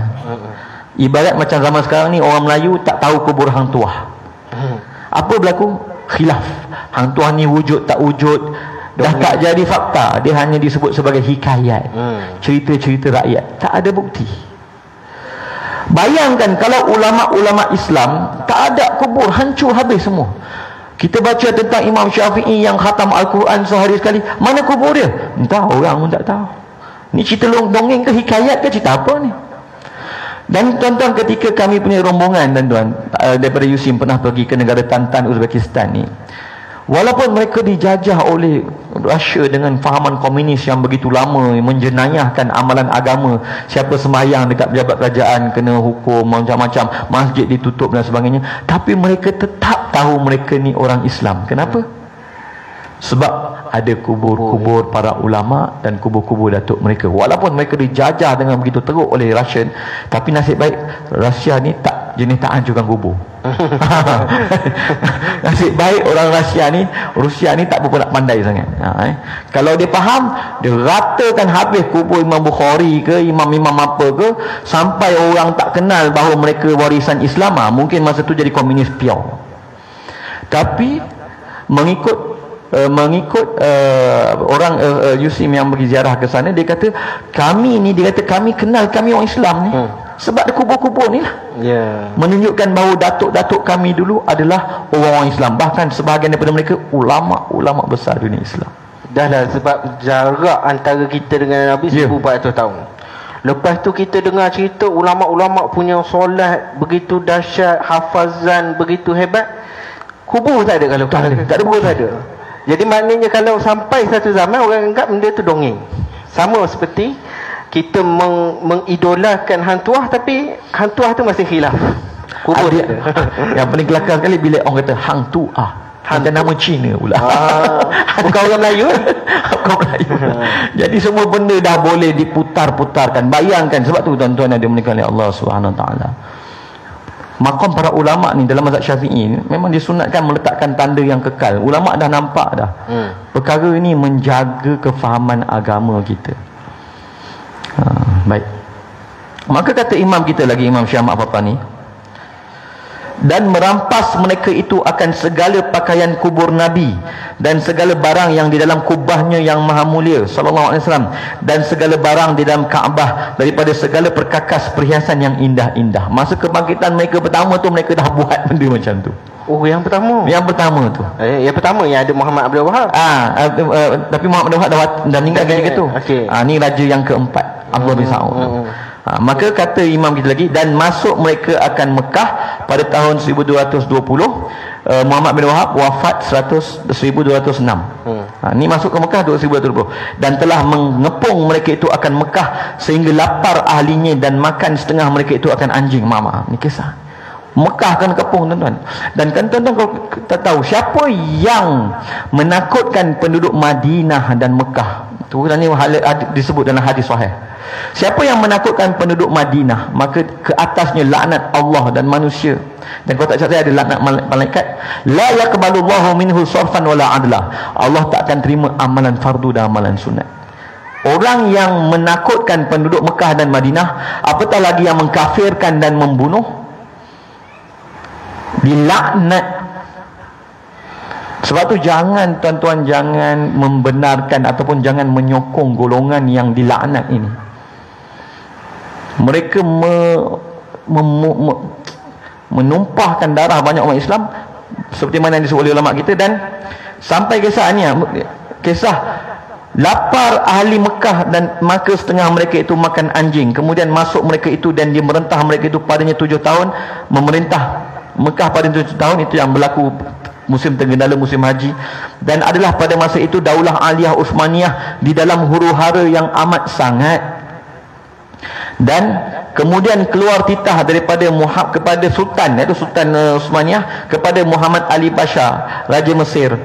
ibarat macam zaman sekarang ni orang Melayu tak tahu kubur hang tuah. Apa berlaku? Khilaf. Hang tuah ni wujud tak wujud dah tak jadi fakta dia hanya disebut sebagai hikayat hmm. cerita-cerita rakyat. Tak ada bukti. Bayangkan kalau ulama-ulama Islam tak ada kubur hancur habis semua. Kita baca tentang Imam Syafi'i yang khatam Al-Quran sehari sekali mana kubur dia? Entah orang pun tak tahu. Ni cerita dongeng ke hikayat ke cerita apa ni? Dan tuan-tuan ketika kami punya rombongan tuan-tuan uh, daripada Yusim pernah pergi ke negara Tantan Uzbekistan ni Walaupun mereka dijajah oleh Rusia dengan fahaman komunis yang begitu lama menjenayahkan amalan agama siapa sembahyang dekat pejabat kerajaan kena hukum macam-macam masjid ditutup dan sebagainya tapi mereka tetap tahu mereka ni orang Islam kenapa? sebab ada kubur-kubur para ulama dan kubur-kubur datuk mereka walaupun mereka dijajah dengan begitu teruk oleh Rusia tapi nasib baik Rusia ni tak jenis tak hancurkan kubur [LAUGHS] Nasib baik orang Rusia ni Rusia ni tak berapa nak pandai sangat ha, eh. Kalau dia faham Dia ratakan habis kubur Imam Bukhari ke Imam-imam apa ke Sampai orang tak kenal bahawa mereka warisan Islam ha, Mungkin masa tu jadi komunis pure Tapi Mengikut Uh, mengikut uh, orang uh, uh, Yusim yang pergi ziarah ke sana dia kata kami ni dia kata kami kenal kami orang Islam ni hmm. Sebab ada kubur-kubur ni lah yeah. menunjukkan bahawa datuk-datuk kami dulu adalah orang-orang Islam bahkan sebahagian daripada mereka ulama-ulama besar dunia Islam dah lah sebab jarak antara kita dengan Nabi yeah. 1400 tahun lepas tu kita dengar cerita ulama-ulama punya solat begitu dahsyat hafazan begitu hebat kubur tak ada kalau tak ada, tak ada kubur tak ada jadi maknanya kalau sampai satu zaman orang anggap benda tu dongeng. Sama seperti kita meng, mengidolakan hantuah tapi hantuah tu masih khilaf. Kubur dia. [LAUGHS] Yang paling kelakar sekali bila orang kata hang tu ah. Hang nama Cina pula. Ah, [LAUGHS] bukan orang Melayu. [LAUGHS] bukan Melayu. Jadi semua benda dah boleh diputar-putarkan. Bayangkan sebab tu tuan-tuan ada menikah oleh Allah Subhanahu taala makam para ulama ni dalam mazhab syafi'i ni memang disunatkan meletakkan tanda yang kekal ulama dah nampak dah hmm. perkara ini menjaga kefahaman agama kita ha, baik maka kata imam kita lagi imam syamak apa ni dan merampas mereka itu akan segala pakaian kubur Nabi dan segala barang yang di dalam kubahnya yang maha mulia sallallahu alaihi wasallam dan segala barang di dalam Kaabah daripada segala perkakas perhiasan yang indah-indah masa kebangkitan mereka pertama tu mereka dah buat benda macam tu Oh yang pertama. Yang pertama tu. Eh yang pertama yang ada Muhammad Abdul Wahab. Ah uh, uh, tapi Muhammad Abdul Wahab dah, dah meninggal ketika tu. Okey. Ah ni raja yang keempat Abdul bin Saud. Hmm, hmm, hmm. Ha, maka kata imam kita lagi dan masuk mereka akan Mekah pada tahun 1220 uh, Muhammad bin Wahab wafat 100 1206 hmm. ha, ni masuk ke Mekah 1220 dan telah mengepung mereka itu akan Mekah sehingga lapar ahlinya dan makan setengah mereka itu akan anjing mama ni kisah Mekah kan kepung tuan-tuan dan kan tuan-tuan kalau kita tahu siapa yang menakutkan penduduk Madinah dan Mekah tu dan ini disebut dalam hadis sahih. Siapa yang menakutkan penduduk Madinah maka ke atasnya laknat Allah dan manusia. Dan kalau tak cakap ada laknat malaikat. La yaqbalullahu minhu sarfan wala adla. Allah tak akan terima amalan fardu dan amalan sunat. Orang yang menakutkan penduduk Mekah dan Madinah apatah lagi yang mengkafirkan dan membunuh? Dilaknat sebab tu jangan tuan-tuan jangan membenarkan ataupun jangan menyokong golongan yang dilaknat ini. Mereka me, me, me, me, menumpahkan darah banyak umat Islam seperti mana yang disebut oleh ulama kita dan sampai kisah kisah lapar ahli Mekah dan maka setengah mereka itu makan anjing. Kemudian masuk mereka itu dan dia merentah mereka itu padanya tujuh tahun memerintah Mekah pada tujuh tahun itu yang berlaku musim tergendala musim haji. Dan adalah pada masa itu daulah aliyah Uthmaniyah di dalam huru-hara yang amat sangat. Dan kemudian keluar titah daripada Muhammad kepada sultan iaitu sultan uh, Uthmaniyah kepada Muhammad Ali Pasha raja Mesir.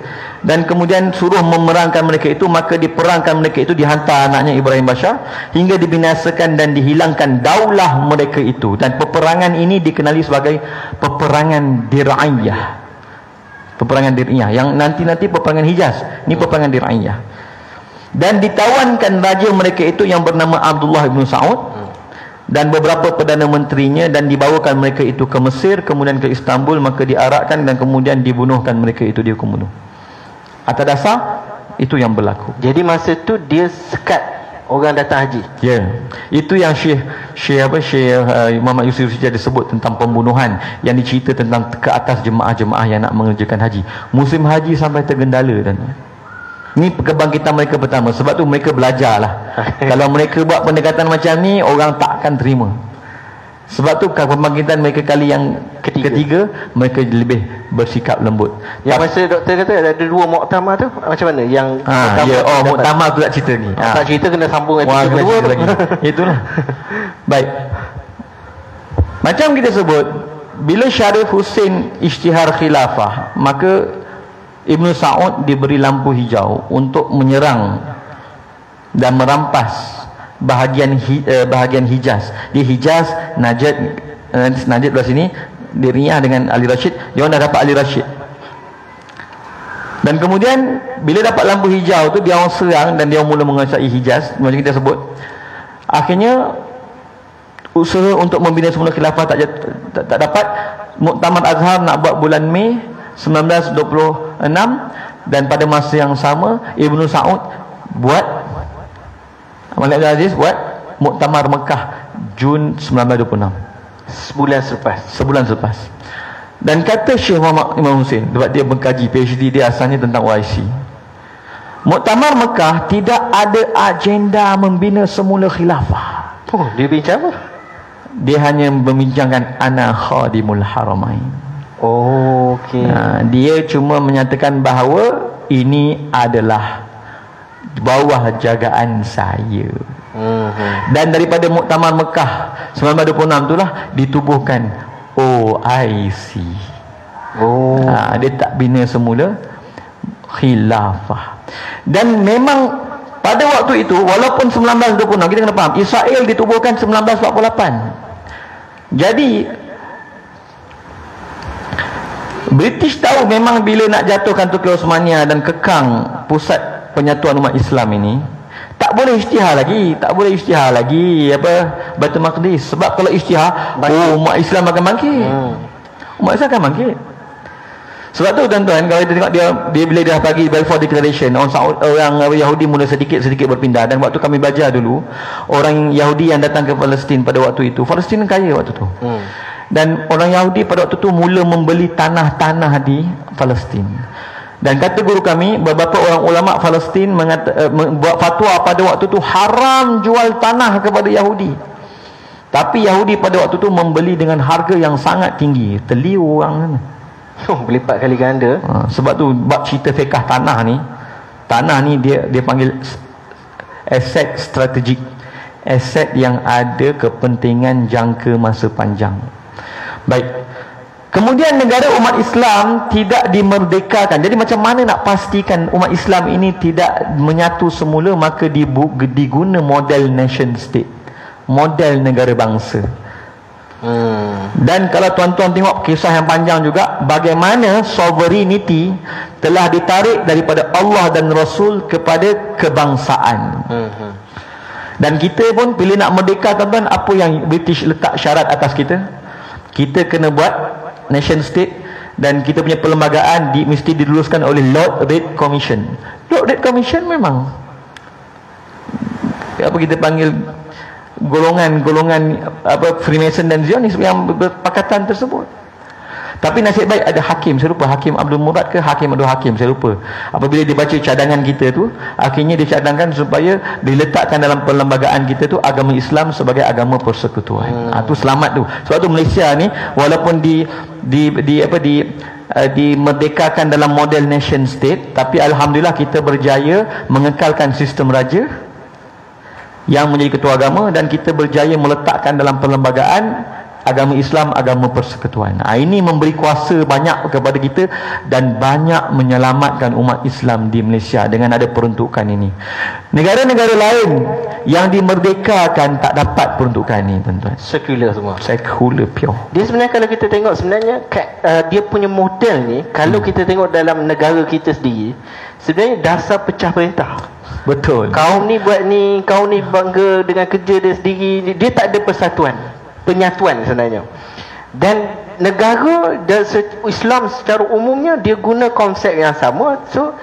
Dan kemudian suruh memerangkan mereka itu maka diperangkan mereka itu dihantar anaknya Ibrahim Pasha hingga dibinasakan dan dihilangkan daulah mereka itu. Dan peperangan ini dikenali sebagai peperangan Dir'iyah peperangan Dir'iyah. Yang nanti-nanti peperangan Hijaz. Ini peperangan Dir'iyah. Dan ditawankan raja mereka itu yang bernama Abdullah bin Saud dan beberapa perdana menterinya dan dibawakan mereka itu ke Mesir kemudian ke Istanbul maka diarakkan dan kemudian dibunuhkan mereka itu dia kemudian atas dasar itu yang berlaku. Jadi masa tu dia sekat orang datang haji ya yeah. itu yang Syekh Syekh apa Syekh uh, Muhammad Yusuf Sijah disebut tentang pembunuhan yang dicerita tentang ke atas jemaah-jemaah yang nak mengerjakan haji musim haji sampai tergendala dan Ni kebangkitan mereka pertama. Sebab tu mereka belajar lah. [LAUGHS] Kalau mereka buat pendekatan macam ni, orang tak akan terima. Sebab tu kebangkitan mereka kali yang ketiga, ketiga mereka lebih bersikap lembut. Yang masa doktor kata ada dua muktamar tu, macam mana? Yang ha, ya, oh muktamar tu tak cerita ni. Ha. Tak cerita kena sambung dengan cerita kedua lagi. [LAUGHS] Itulah. Baik. Macam kita sebut, bila Syarif Hussein isytihar khilafah, maka Ibn Sa'ud diberi lampu hijau untuk menyerang dan merampas bahagian eh, bahagian Hijaz. Di Hijaz, Najd eh, Najd belah sini dirinya dengan Ali Rashid, dia dah dapat Ali Rashid. Dan kemudian bila dapat lampu hijau tu dia orang serang dan dia mula menguasai Hijaz macam kita sebut. Akhirnya usaha untuk membina semula khilafah tak, tak, tak dapat Muktamar Azhar nak buat bulan Mei 1926 dan pada masa yang sama Ibnu Saud buat Malik Aziz buat Muktamar Mekah Jun 1926 sebulan selepas. Sebulan selepas. Dan kata Syekh Muhammad Imam Hussein sebab dia mengkaji PhD dia asalnya tentang OIC Muktamar Mekah tidak ada agenda membina semula khilafah. Oh, dia bincang apa? dia hanya membincangkan ana khadimul haramain. Oh, okey. Ha, dia cuma menyatakan bahawa ini adalah bawah jagaan saya. Mm-hmm. Dan daripada Muktamar Mekah 1926 itulah ditubuhkan OIC. Oh. Ha, dia tak bina semula khilafah. Dan memang pada waktu itu walaupun 1926 kita kena faham Israel ditubuhkan 1948. Jadi British tahu memang bila nak jatuhkan Turki Osmania dan kekang pusat penyatuan umat Islam ini tak boleh isytihar lagi tak boleh isytihar lagi apa Baitul Maqdis. Sebab kalau isytihar oh, umat Islam akan bangkit. Hmm. umat Islam akan bangkit. Sebab tu tuan-tuan kalau kita tengok dia dia bila dia bagi Balfour Declaration orang Saudi, orang Yahudi mula sedikit-sedikit berpindah. Dan waktu kami belajar dulu orang Yahudi yang datang ke Palestin pada waktu itu Palestin kaya waktu tu. Hmm. Dan orang Yahudi pada waktu itu mula membeli tanah-tanah di Palestin. Dan kata guru kami, beberapa orang ulama Palestin mengata, uh, buat fatwa pada waktu itu haram jual tanah kepada Yahudi. Tapi Yahudi pada waktu itu membeli dengan harga yang sangat tinggi. Teliu orang Oh, berlipat kali ganda. Ha, sebab tu bab cerita fiqah tanah ni, tanah ni dia dia panggil aset strategik. Aset yang ada kepentingan jangka masa panjang. Baik. Kemudian negara umat Islam tidak dimerdekakan. Jadi macam mana nak pastikan umat Islam ini tidak menyatu semula maka diguna model nation state. Model negara bangsa. Hmm. Dan kalau tuan-tuan tengok kisah yang panjang juga bagaimana sovereignty telah ditarik daripada Allah dan Rasul kepada kebangsaan. Hmm. Dan kita pun bila nak merdeka tuan-tuan apa yang British letak syarat atas kita? Kita kena buat nation state dan kita punya perlembagaan di, mesti diluluskan oleh Lord Red Commission. Lord Red Commission memang apa kita panggil golongan-golongan apa Freemason dan Zionis yang berpakatan tersebut. Tapi nasib baik ada hakim, saya lupa Hakim Abdul Murad ke Hakim Abdul Hakim, saya lupa. Apabila dia baca cadangan kita tu, akhirnya dia cadangkan supaya diletakkan dalam perlembagaan kita tu agama Islam sebagai agama persekutuan. Hmm. Ha, tu selamat tu. Sebab tu Malaysia ni walaupun di di di apa di uh, dimerdekakan dalam model nation state, tapi alhamdulillah kita berjaya mengekalkan sistem raja yang menjadi ketua agama dan kita berjaya meletakkan dalam perlembagaan agama Islam agama persekutuan. Ha, ini memberi kuasa banyak kepada kita dan banyak menyelamatkan umat Islam di Malaysia dengan ada peruntukan ini. Negara-negara lain yang dimerdekakan tak dapat peruntukan ini tuan-tuan. Sekular semua. Sekular pure. Dia sebenarnya kalau kita tengok sebenarnya uh, dia punya model ni kalau hmm. kita tengok dalam negara kita sendiri sebenarnya dasar pecah perintah. Betul. Kau ni buat ni, kau ni bangga dengan kerja dia sendiri, dia tak ada persatuan penyatuan sebenarnya. Dan negara dan Islam secara umumnya dia guna konsep yang sama. So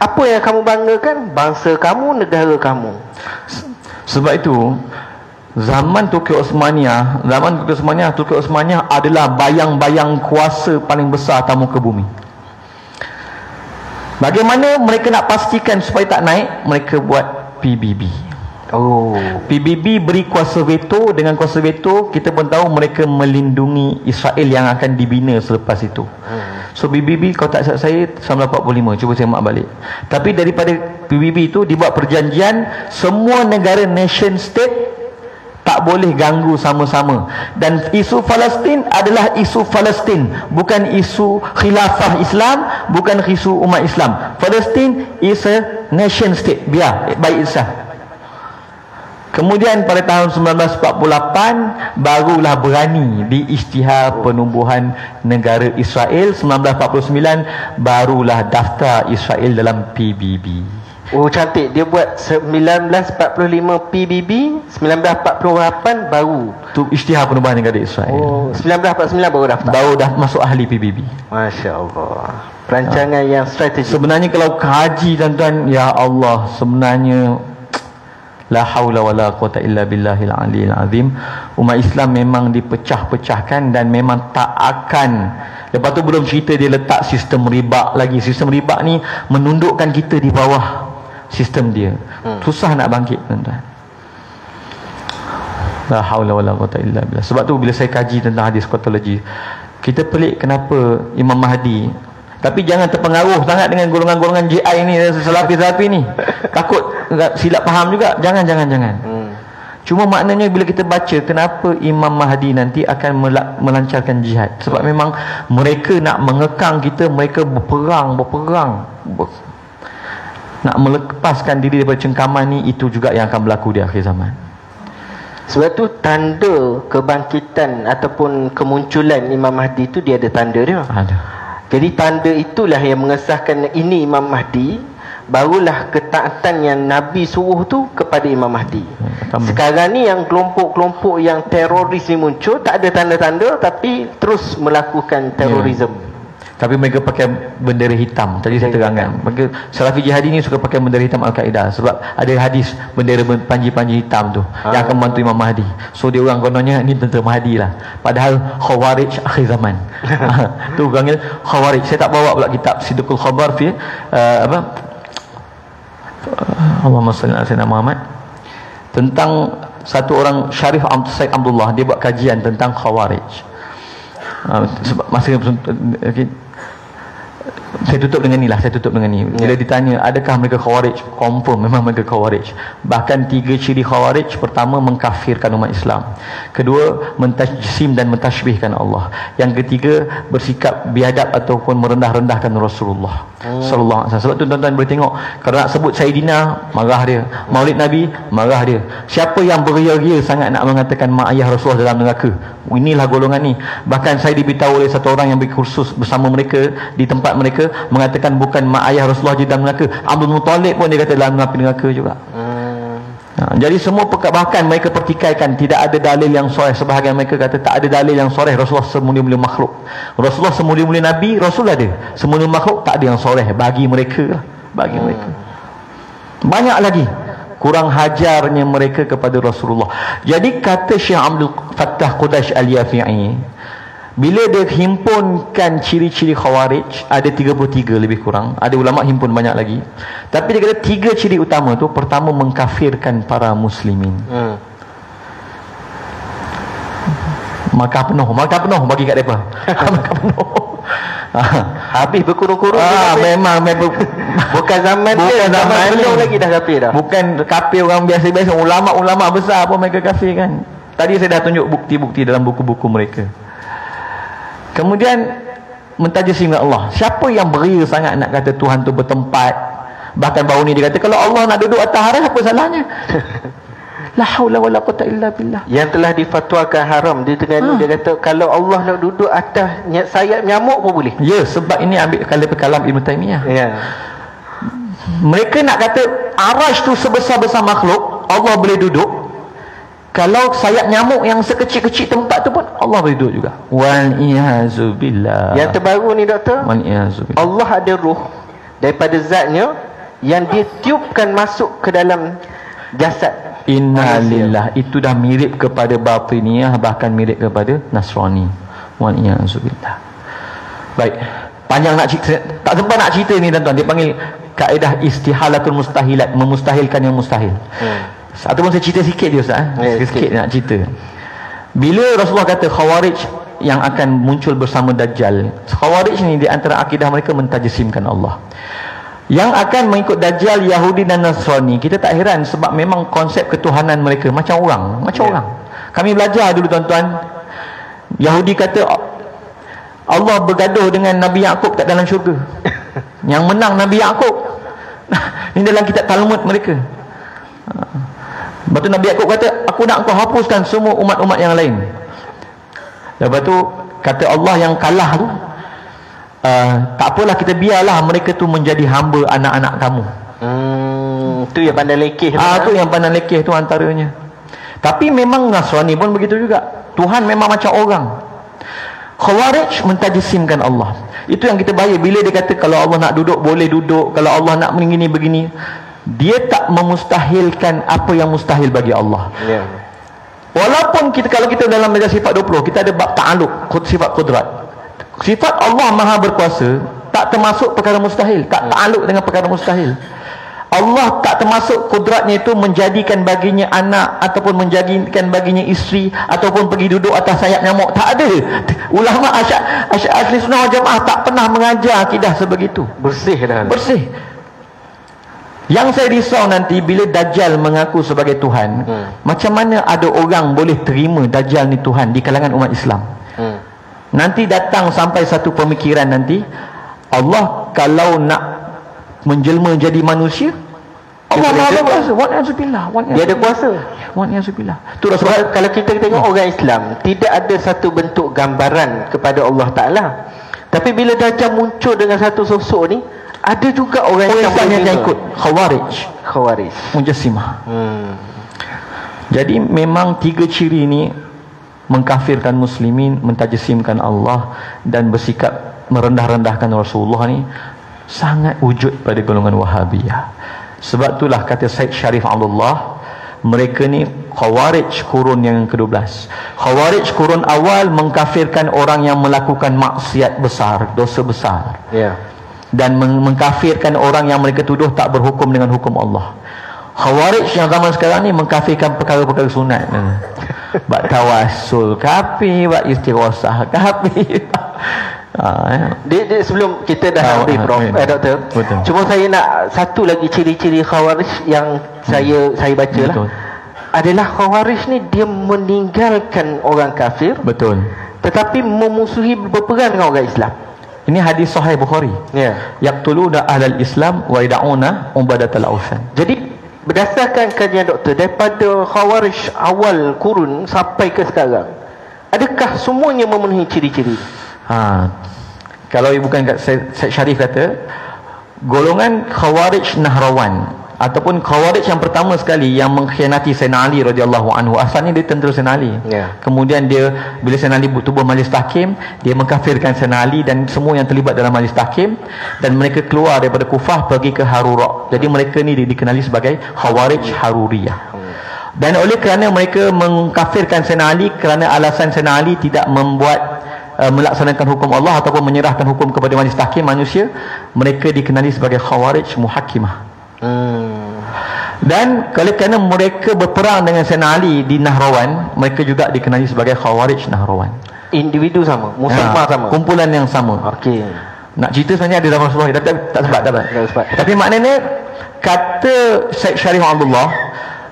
apa yang kamu banggakan? Bangsa kamu negara kamu. Sebab itu zaman Turki Osmania zaman Turki Osmania Turki Osmania adalah bayang-bayang kuasa paling besar tamu ke bumi. Bagaimana mereka nak pastikan supaya tak naik? Mereka buat PBB Oh. PBB beri kuasa veto dengan kuasa veto kita pun tahu mereka melindungi Israel yang akan dibina selepas itu. Hmm. So PBB kalau tak salah saya 1945 cuba saya mak balik. Tapi daripada PBB itu dibuat perjanjian semua negara nation state tak boleh ganggu sama-sama dan isu Palestin adalah isu Palestin bukan isu khilafah Islam bukan isu umat Islam Palestin is a nation state biar baik sah Kemudian pada tahun 1948 barulah berani diisytihar penubuhan negara Israel 1949 barulah daftar Israel dalam PBB. Oh cantik dia buat 1945 PBB 1948 baru tu isytihar penubuhan negara Israel. Oh 1949 baru daftar. Baru dah masuk ahli PBB. Masya-Allah. Perancangan ha. yang strategik. Sebenarnya kalau kaji tuan-tuan ya Allah sebenarnya la haula wala quwata illa billahil aliyil azim. Umat Islam memang dipecah-pecahkan dan memang tak akan lepas tu belum cerita dia letak sistem riba lagi. Sistem riba ni menundukkan kita di bawah sistem dia. Hmm. susah nak bangkit tuan-tuan. La haula wala quwata illa billah. Sebab tu bila saya kaji tentang hadis kotologi kita pelik kenapa Imam Mahdi tapi jangan terpengaruh sangat dengan golongan-golongan JI ni selapi-selapi ni. Takut silap faham juga. Jangan jangan jangan. Hmm. Cuma maknanya bila kita baca kenapa Imam Mahdi nanti akan melancarkan jihad. Sebab memang mereka nak mengekang kita, mereka berperang, berperang. Ber nak melepaskan diri daripada cengkaman ni itu juga yang akan berlaku di akhir zaman. Sebab tu tanda kebangkitan ataupun kemunculan Imam Mahdi itu dia ada tanda dia. Ada. Jadi tanda itulah yang mengesahkan ini Imam Mahdi Barulah ketaatan yang Nabi suruh tu kepada Imam Mahdi hmm, Sekarang ni yang kelompok-kelompok yang teroris ni muncul Tak ada tanda-tanda tapi terus melakukan terorisme yeah. Tapi mereka pakai bendera hitam. Tadi saya terangkan. Mereka Salafi Jihadi ni suka pakai bendera hitam Al-Qaeda sebab ada hadis bendera panji-panji hitam tu ha. yang akan membantu Imam Mahdi. So dia orang kononnya ni tentera Mahdi lah. Padahal Khawarij akhir zaman. [LAUGHS] tu panggil Khawarij. Saya tak bawa pula kitab Sidqul Khabar fi uh, apa? Uh, Allahumma salli ala sayyidina Muhammad. Tentang satu orang Syarif Said Abdullah dia buat kajian tentang Khawarij. Uh, sebab masa okay, saya tutup dengan ni lah saya tutup dengan ni. Bila Ya. ditanya adakah mereka khawarij? Confirm memang mereka khawarij. Bahkan tiga ciri khawarij. Pertama mengkafirkan umat Islam. Kedua mentajsim dan mentashbihkan Allah. Yang ketiga bersikap biadab ataupun merendah-rendahkan Rasulullah Hmm. sallallahu alaihi wasallam. Sebab tu tuan-tuan boleh tengok kalau nak sebut Sayyidina marah dia. Maulid Nabi marah dia. Siapa yang beria-ria sangat nak mengatakan mak ayah Rasulullah dalam neraka? Inilah golongan ni. Bahkan saya diberitahu oleh satu orang yang berkursus bersama mereka di tempat mereka mengatakan bukan mak ayah Rasulullah je dalam neraka. Abdul Muttalib pun dia kata dalam api neraka juga. Hmm. Ha, jadi semua bahkan mereka pertikaikan tidak ada dalil yang soleh sebahagian mereka kata tak ada dalil yang soleh Rasulullah semulia-mulia makhluk. Rasulullah semulia-mulia Nabi Rasul ada semulia makhluk tak ada yang soleh bagi mereka lah. Bagi Hmm. mereka. Banyak lagi kurang hajarnya mereka kepada Rasulullah. Jadi kata Syekh Abdul Fattah Qudash Al-Yafi'i bila dia himpunkan ciri-ciri khawarij ada 33 lebih kurang. Ada ulama himpun banyak lagi. Tapi dia kata tiga ciri utama tu pertama mengkafirkan para muslimin. Hmm. maka penuh maka penuh bagi kat mereka. [LAUGHS] Maka penuh. Habis berkurung-kurung ah, memang, memang. [LAUGHS] Bukan zaman dia, zaman belum lagi dah kafir dah. bukan kafir orang biasa-biasa. Ulama-ulama besar pun mereka kafir kan tadi saya dah tunjuk bukti-bukti dalam buku-buku mereka kemudian mentajsim dengan Allah siapa yang beria sangat nak kata Tuhan tu bertempat bahkan baru ni dia kata kalau Allah nak duduk atas haras apa salahnya [LAUGHS] la haula wala quwata illa billah Yang telah difatwakan haram di Terengganu Ha. dia kata kalau Allah nak duduk atas sayap nyamuk pun boleh. ya sebab ini ambil kalau kalam Ibn Taymiyah Ya. mereka nak kata arash tu sebesar-besar makhluk Allah boleh duduk kalau sayap nyamuk yang sekecil-kecil tempat tu pun Allah boleh duduk juga wal iyazu billah Yang terbaru ni doktor, wal iyazu billah Allah ada ruh daripada zatnya yang dia tiupkan masuk ke dalam jasad. Inna manusia. lillah itu dah mirip kepada batiniyah bahkan mirip kepada Nasrani. Wal iyazu billah. Baik. Panjang nak cerita tak sempat nak cerita ni tuan-tuan dia panggil kaedah istihalatul mustahilat memustahilkan yang mustahil. Hmm. Ataupun saya cerita sikit je Ustaz eh? Ya, Sikit-sikit nak cerita. Bila Rasulullah kata Khawarij Yang akan muncul bersama Dajjal Khawarij ni di antara akidah mereka Mentajisimkan Allah. Yang akan mengikut Dajjal Yahudi dan Nasrani Kita tak heran Sebab memang konsep ketuhanan mereka Macam orang Macam Ya. orang. Kami belajar dulu tuan-tuan. Yahudi kata Allah bergaduh dengan Nabi Yaakob kat dalam syurga. [LAUGHS] Yang menang Nabi Yaakob. [LAUGHS] Ini dalam kitab Talmud mereka Lepas tu Nabi Yaakob kata Aku nak kau hapuskan semua umat-umat yang lain Lepas tu Kata Allah yang kalah tu uh, Tak apalah kita biarlah Mereka tu menjadi hamba anak-anak kamu Hmm, tu yang pandai lekeh Ah tu. tu yang pandang lekeh tu antaranya. Tapi memang Nasrani pun begitu juga. Tuhan memang macam orang. Khawarij mentajisimkan Allah. Itu yang kita bayar bila dia kata kalau Allah nak duduk boleh duduk, kalau Allah nak begini begini. Dia tak memustahilkan apa yang mustahil bagi Allah. Ya. Walaupun kita kalau kita dalam majlis sifat 20 kita ada bab ta'aluk sifat kudrat. Sifat Allah Maha berkuasa tak termasuk perkara mustahil, tak ta'aluk dengan perkara mustahil. Allah tak termasuk kudratnya itu menjadikan baginya anak ataupun menjadikan baginya isteri ataupun pergi duduk atas sayap nyamuk tak ada ulama asyad asyad asli sunnah jamaah tak pernah mengajar akidah sebegitu Bersih dah. bersih yang saya risau nanti bila Dajjal mengaku sebagai Tuhan Hmm. macam mana ada orang boleh terima Dajjal ni Tuhan di kalangan umat Islam Hmm. nanti datang sampai satu pemikiran nanti Allah kalau nak menjelma jadi manusia Allah Maha jelma. berkuasa wa na'udzubillah wa Dia ada kuasa. wa na'udzubillah tu Sebab Rasulullah kalau kita tengok orang Islam tidak ada satu bentuk gambaran kepada Allah Taala. Tapi bila Dajjal muncul dengan satu sosok ni, ada juga orang, orang Islam Islam yang berbeza. ikut khawarij Khawarij. mujassimah Hmm. Jadi memang tiga ciri ini mengkafirkan muslimin, mentajisimkan Allah dan bersikap merendah-rendahkan Rasulullah ni sangat wujud pada golongan Wahabiyah. Sebab itulah kata Syed Syarif Abdullah mereka ni khawarij kurun yang ke-12. Khawarij kurun awal mengkafirkan orang yang melakukan maksiat besar, dosa besar Ya. Dan meng- mengkafirkan orang yang mereka tuduh tak berhukum dengan hukum Allah. Khawarij yang zaman sekarang ni mengkafirkan perkara-perkara sunat. [LAUGHS] Bak tawasul kafir, bak istighosah kafir. Ah, [LAUGHS] eh. Dia, dia sebelum kita dah Ah, habis ah, Prof, baik. eh, Doktor. Betul. Cuma saya nak satu lagi ciri-ciri khawarij yang saya saya baca lah. Betul. Adalah khawarij ni dia meninggalkan orang kafir Betul. tetapi memusuhi berperang dengan orang Islam. Ini hadis sahih Bukhari. Ya. Yaqtuluna ahlal Islam wa yad'una ubadatal awsan. Jadi berdasarkan kajian doktor daripada khawarij awal kurun sampai ke sekarang adakah semuanya memenuhi ciri-ciri? Ha. Kalau bukan kat Syarif kata golongan Khawarij Nahrawan ataupun Khawarij yang pertama sekali yang mengkhianati Sayyidina Ali radhiyallahu anhu asalnya dia tentera Sayyidina Ali. Ya. Kemudian dia bila Sayyidina Ali tubuh majlis tahkim, dia mengkafirkan Sayyidina Ali dan semua yang terlibat dalam majlis tahkim dan mereka keluar daripada Kufah pergi ke Harura. Jadi mereka ni di- dikenali sebagai Khawarij Haruriyah. Dan oleh kerana mereka mengkafirkan Sayyidina Ali kerana alasan Sayyidina Ali tidak membuat uh, melaksanakan hukum Allah ataupun menyerahkan hukum kepada majlis tahkim manusia, mereka dikenali sebagai Khawarij Muhakkimah. Hmm. Dan oleh kerana mereka berperang dengan Sayyidina Ali di Nahrawan, mereka juga dikenali sebagai Khawarij Nahrawan. Individu sama, musamma Ha, sama. Kumpulan yang sama. Okey. Nak cerita sebenarnya ada dalam Rasulullah tapi tak, tak sempat tak sempat. Tak sempat. Tapi maknanya kata Syed Syarif Abdullah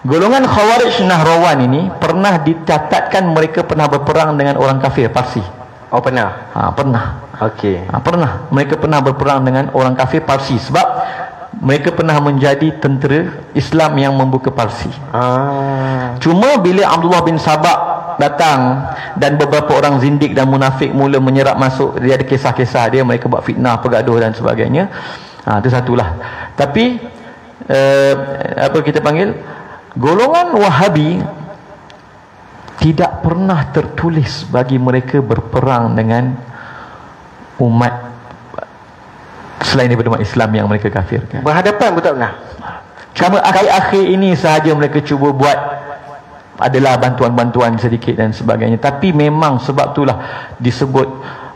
golongan Khawarij Nahrawan ini pernah dicatatkan mereka pernah berperang dengan orang kafir Parsi. Oh pernah. Ha, pernah. Okey. Ha, pernah. Mereka pernah berperang dengan orang kafir Parsi sebab mereka pernah menjadi tentera Islam yang membuka Parsi. Ah. Cuma bila Abdullah bin Sabak datang dan beberapa orang zindik dan munafik mula menyerap masuk dia ada kisah-kisah dia mereka buat fitnah pergaduh dan sebagainya ha, itu satulah tapi uh, apa kita panggil golongan wahabi tidak pernah tertulis bagi mereka berperang dengan umat selain daripada umat Islam yang mereka kafirkan Berhadapan pun tak pernah. Cuma akhir-akhir ini sahaja mereka cuba buat adalah bantuan-bantuan sedikit dan sebagainya. Tapi memang sebab itulah disebut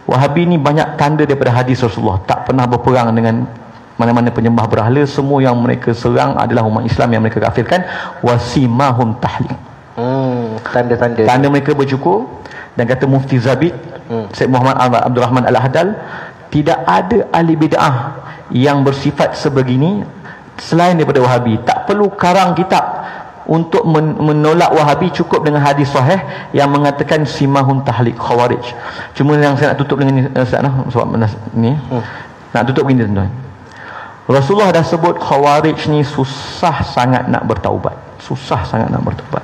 Wahabi ni banyak tanda daripada hadis Rasulullah. Tak pernah berperang dengan mana-mana penyembah berhala. Semua yang mereka serang adalah umat Islam yang mereka kafirkan. Wasimahum tahliq. Hmm, tanda-tanda. Tanda mereka bercukur dan kata Mufti Zabid Hmm. Syed Muhammad Abdul Rahman Al-Hadal tidak ada ahli bid'ah yang bersifat sebegini selain daripada Wahabi. Tak perlu karang kitab untuk men- menolak Wahabi cukup dengan hadis sahih yang mengatakan simahun tahlik khawarij. Cuma yang saya nak tutup dengan uh, Ustaz nah, sebab ni. Hmm. nak tutup begini tuan-tuan. Rasulullah dah sebut khawarij ni susah sangat nak bertaubat. Susah sangat nak bertaubat.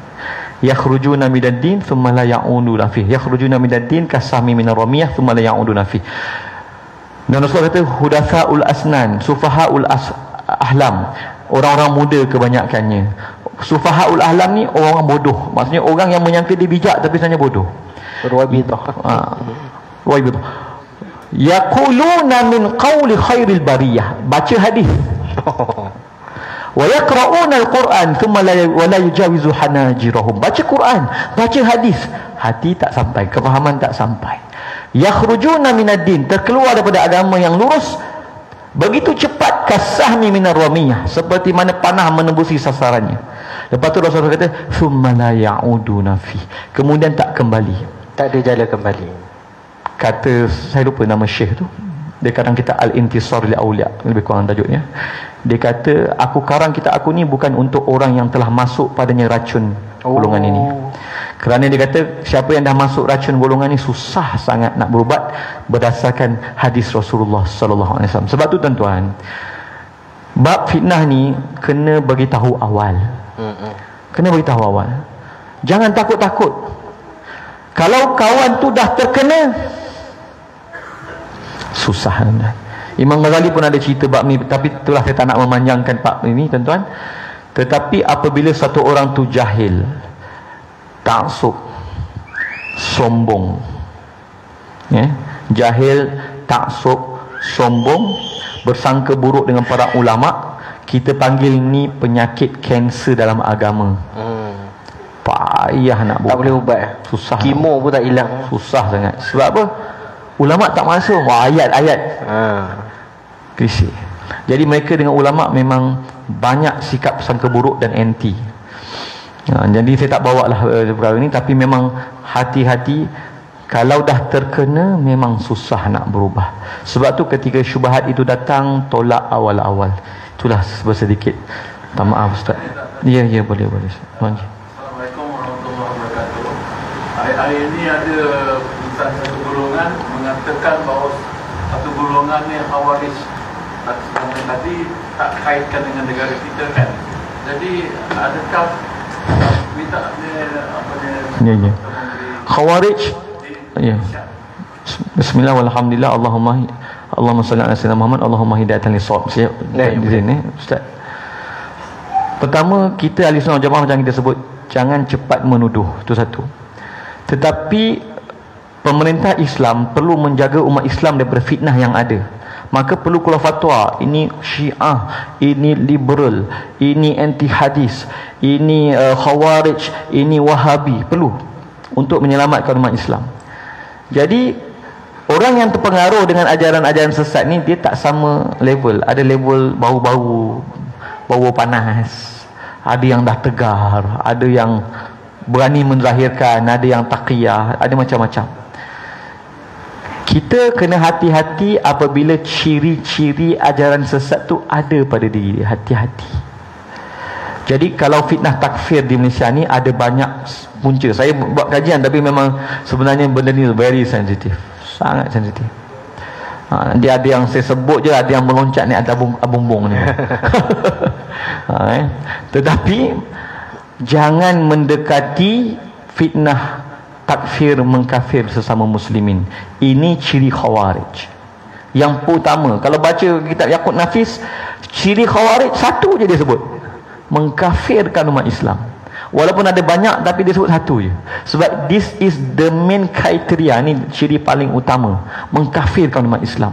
Yakhrujuna minad din thumma la ya'uduna fi yakhrujuna minad din kasami minar ramiyah thumma la ya'uduna fi dan Rasulullah kata hudathaul asnan sufahaul as ahlam. Orang-orang muda kebanyakannya. Sufahaul ahlam ni orang bodoh. Maksudnya orang yang menyangka dia bijak tapi sebenarnya bodoh. Berwabidah. ha wa ibad yaquluna min qawli khairil bariyah. Baca hadis. [LAUGHS] Wa yaqra'una al-Quran thumma la wa la yujawizu hanajirahum. Baca Quran baca hadis. Hati tak sampai kefahaman tak sampai yakhrujuna minad din terkeluar daripada agama yang lurus. Begitu cepat kasahmi minar ramiyah seperti mana panah menembusi sasarannya. Lepas tu Rasulullah kata thumma la ya'uduna fi. Kemudian tak kembali. Tak ada jala kembali. kata saya lupa nama syekh tu. Dia kadang kita al-intisar li aulia lebih kurang tajuknya. Dia kata aku karang kita aku ni bukan untuk orang yang telah masuk padanya racun golongan ini. Oh. Kerana dia kata siapa yang dah masuk racun golongan ini susah sangat nak berubat berdasarkan hadis Rasulullah sallallahu alaihi wasallam sebab tu tuan-tuan bab fitnah ni kena bagi tahu awal. Kena beritahu awal. Jangan takut-takut. Kalau kawan tu dah terkena susah tuan. Imam Ghazali pun ada cerita bab ni tapi itulah saya tak nak memanjangkan bab ini tuan-tuan. Tetapi apabila satu orang tu jahil, taksub, sombong. Ya, jahil, taksub, sombong, bersangka buruk dengan para ulama, kita panggil ni penyakit kanser dalam agama. Hmm. Payah nak Tak buat. boleh ubat. Susah. Kemo pun tak hilang. Susah sangat. Sebab apa? Ulama tak masuk. Wah, ayat-ayat. Ha. Krisik. Jadi mereka dengan ulama memang banyak sikap sangka buruk dan anti. Ha, jadi saya tak bawa lah uh, perkara ni. Tapi memang hati-hati kalau dah terkena memang susah nak berubah. Sebab tu ketika syubhat itu datang tolak awal-awal. Itulah sedikit minta maaf ustaz. Ya ya boleh boleh Assalamualaikum warahmatullahi wabarakatuh. Hari ini ada bukan satu golongan mengatakan bahawa satu golongan ni khawarij. Tadi tak kaitkan dengan negara kita kan? Jadi adakah ya ya khawarij Ya. Bismillah walhamdulillah Allahumma Allahumma salli ala sayyidina Muhammad Allahumma hidayatan li shawab. Saya ya, di sini ustaz. Pertama kita ahli sunnah jamaah macam kita sebut jangan cepat menuduh itu satu. Tetapi pemerintah Islam perlu menjaga umat Islam daripada fitnah yang ada. Maka perlu keluar fatwa Ini syiah Ini liberal Ini anti hadis Ini uh, khawarij Ini wahabi Perlu Untuk menyelamatkan umat Islam jadi orang yang terpengaruh dengan ajaran-ajaran sesat ni dia tak sama level. Ada level bau-bau, bau panas. Ada yang dah tegar, ada yang berani menzahirkan, ada yang taqiyah, ada macam-macam. Kita kena hati-hati apabila ciri-ciri ajaran sesat tu ada pada diri hati-hati. Jadi kalau fitnah takfir di Malaysia ni ada banyak punca. Saya buat kajian tapi memang sebenarnya benda ni very sensitive. Sangat sensitif. Ha, dia ada yang saya sebut je ada yang meloncat ni ada abung, abumbung ni. [LAUGHS] ha, eh. Tetapi jangan mendekati fitnah takfir mengkafir sesama muslimin. Ini ciri khawarij. Yang pertama, kalau baca kitab Yaqut Nafis, ciri khawarij satu je dia sebut. Mengkafirkan umat Islam. Walaupun ada banyak tapi dia sebut satu je. Sebab this is the main criteria ni ciri paling utama. Mengkafirkan umat Islam.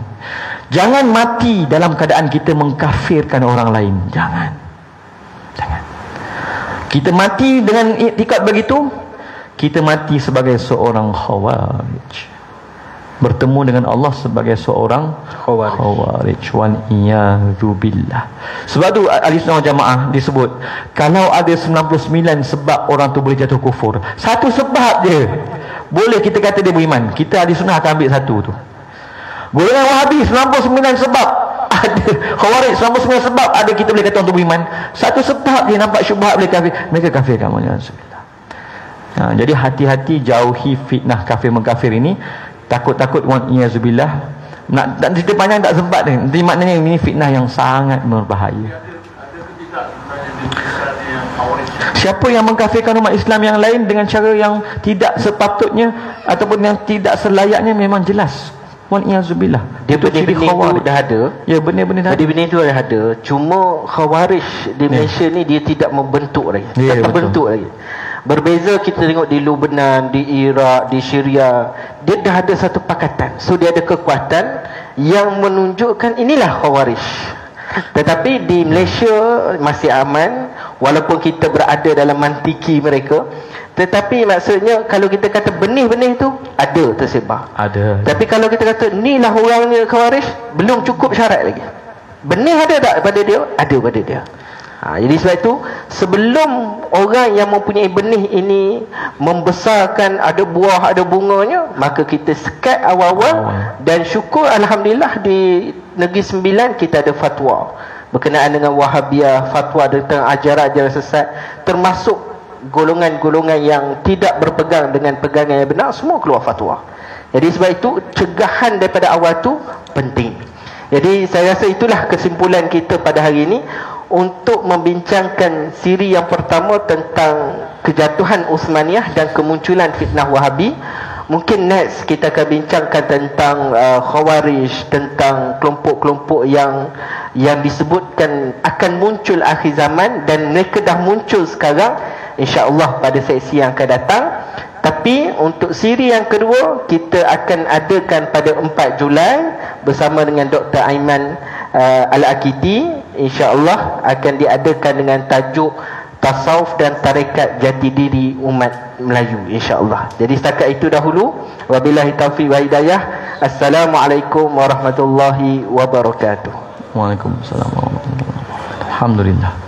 Jangan mati dalam keadaan kita mengkafirkan orang lain. Jangan. Jangan. Kita mati dengan iktikad begitu kita mati sebagai seorang khawarij. Bertemu dengan Allah sebagai seorang khawarij. khawarij. Wal billah. Sebab tu ahli sunnah jamaah disebut kalau ada 99 sebab orang tu boleh jatuh kufur. Satu sebab je. Boleh kita kata dia beriman. Kita ahli sunnah akan ambil satu tu. Golongan wahabi 99 sebab. [LAUGHS] Ada khawarij 99 sebab ada kita boleh kata untuk beriman. Satu sebab dia nampak syubhat boleh kafir. Mereka kafir kamu Ha, jadi hati-hati jauhi fitnah kafir mengkafir ini. Takut-takut wa iyazubillah. Nak tak cerita panjang tak sempat ni. Nanti maknanya ini fitnah yang sangat berbahaya. Siapa yang mengkafirkan umat Islam yang lain dengan cara yang tidak sepatutnya ataupun yang tidak selayaknya memang jelas. Wa iyazubillah. Dia benih-benih itu dah ada. Ya benih-benih dah ada. Benih itu dah ada. Cuma khawarij di ya. Malaysia yeah. ni dia tidak membentuk lagi. Yeah, tak terbentuk lagi Berbeza kita tengok di Lubnan, di Iraq, di Syria, dia dah ada satu pakatan. So dia ada kekuatan yang menunjukkan inilah Khawarij. Tetapi di Malaysia masih aman walaupun kita berada dalam mantiki mereka. Tetapi maksudnya kalau kita kata benih-benih tu ada tersebar. Ada. Tapi kalau kita kata inilah orangnya Khawarij, belum cukup syarat lagi. Benih ada tak pada dia? Ada pada dia. Ha, jadi sebab itu sebelum orang yang mempunyai benih ini membesarkan ada buah ada bunganya maka kita sekat awal-awal dan syukur Alhamdulillah di Negeri Sembilan kita ada fatwa. Berkenaan dengan Wahabiyah fatwa tentang ajaran-ajaran sesat termasuk golongan-golongan yang tidak berpegang dengan pegangan yang benar semua keluar fatwa. Jadi sebab itu cegahan daripada awal tu penting. Jadi saya rasa itulah kesimpulan kita pada hari ini untuk membincangkan siri yang pertama tentang kejatuhan Uthmaniyah dan kemunculan fitnah Wahabi. Mungkin next kita akan bincangkan tentang uh, Khawarij tentang kelompok-kelompok yang yang disebutkan akan muncul akhir zaman dan mereka dah muncul sekarang insya-Allah pada sesi yang akan datang. Tapi untuk siri yang kedua kita akan adakan pada 4 Julai bersama dengan Dr. Aiman uh, Al-Akiti insya-Allah akan diadakan dengan tajuk tasawuf dan tarekat jati diri umat Melayu insya-Allah. Jadi setakat itu dahulu wabillahi taufiq wa hidayah. Assalamualaikum warahmatullahi wabarakatuh. Waalaikumsalam warahmatullahi wabarakatuh. Alhamdulillah.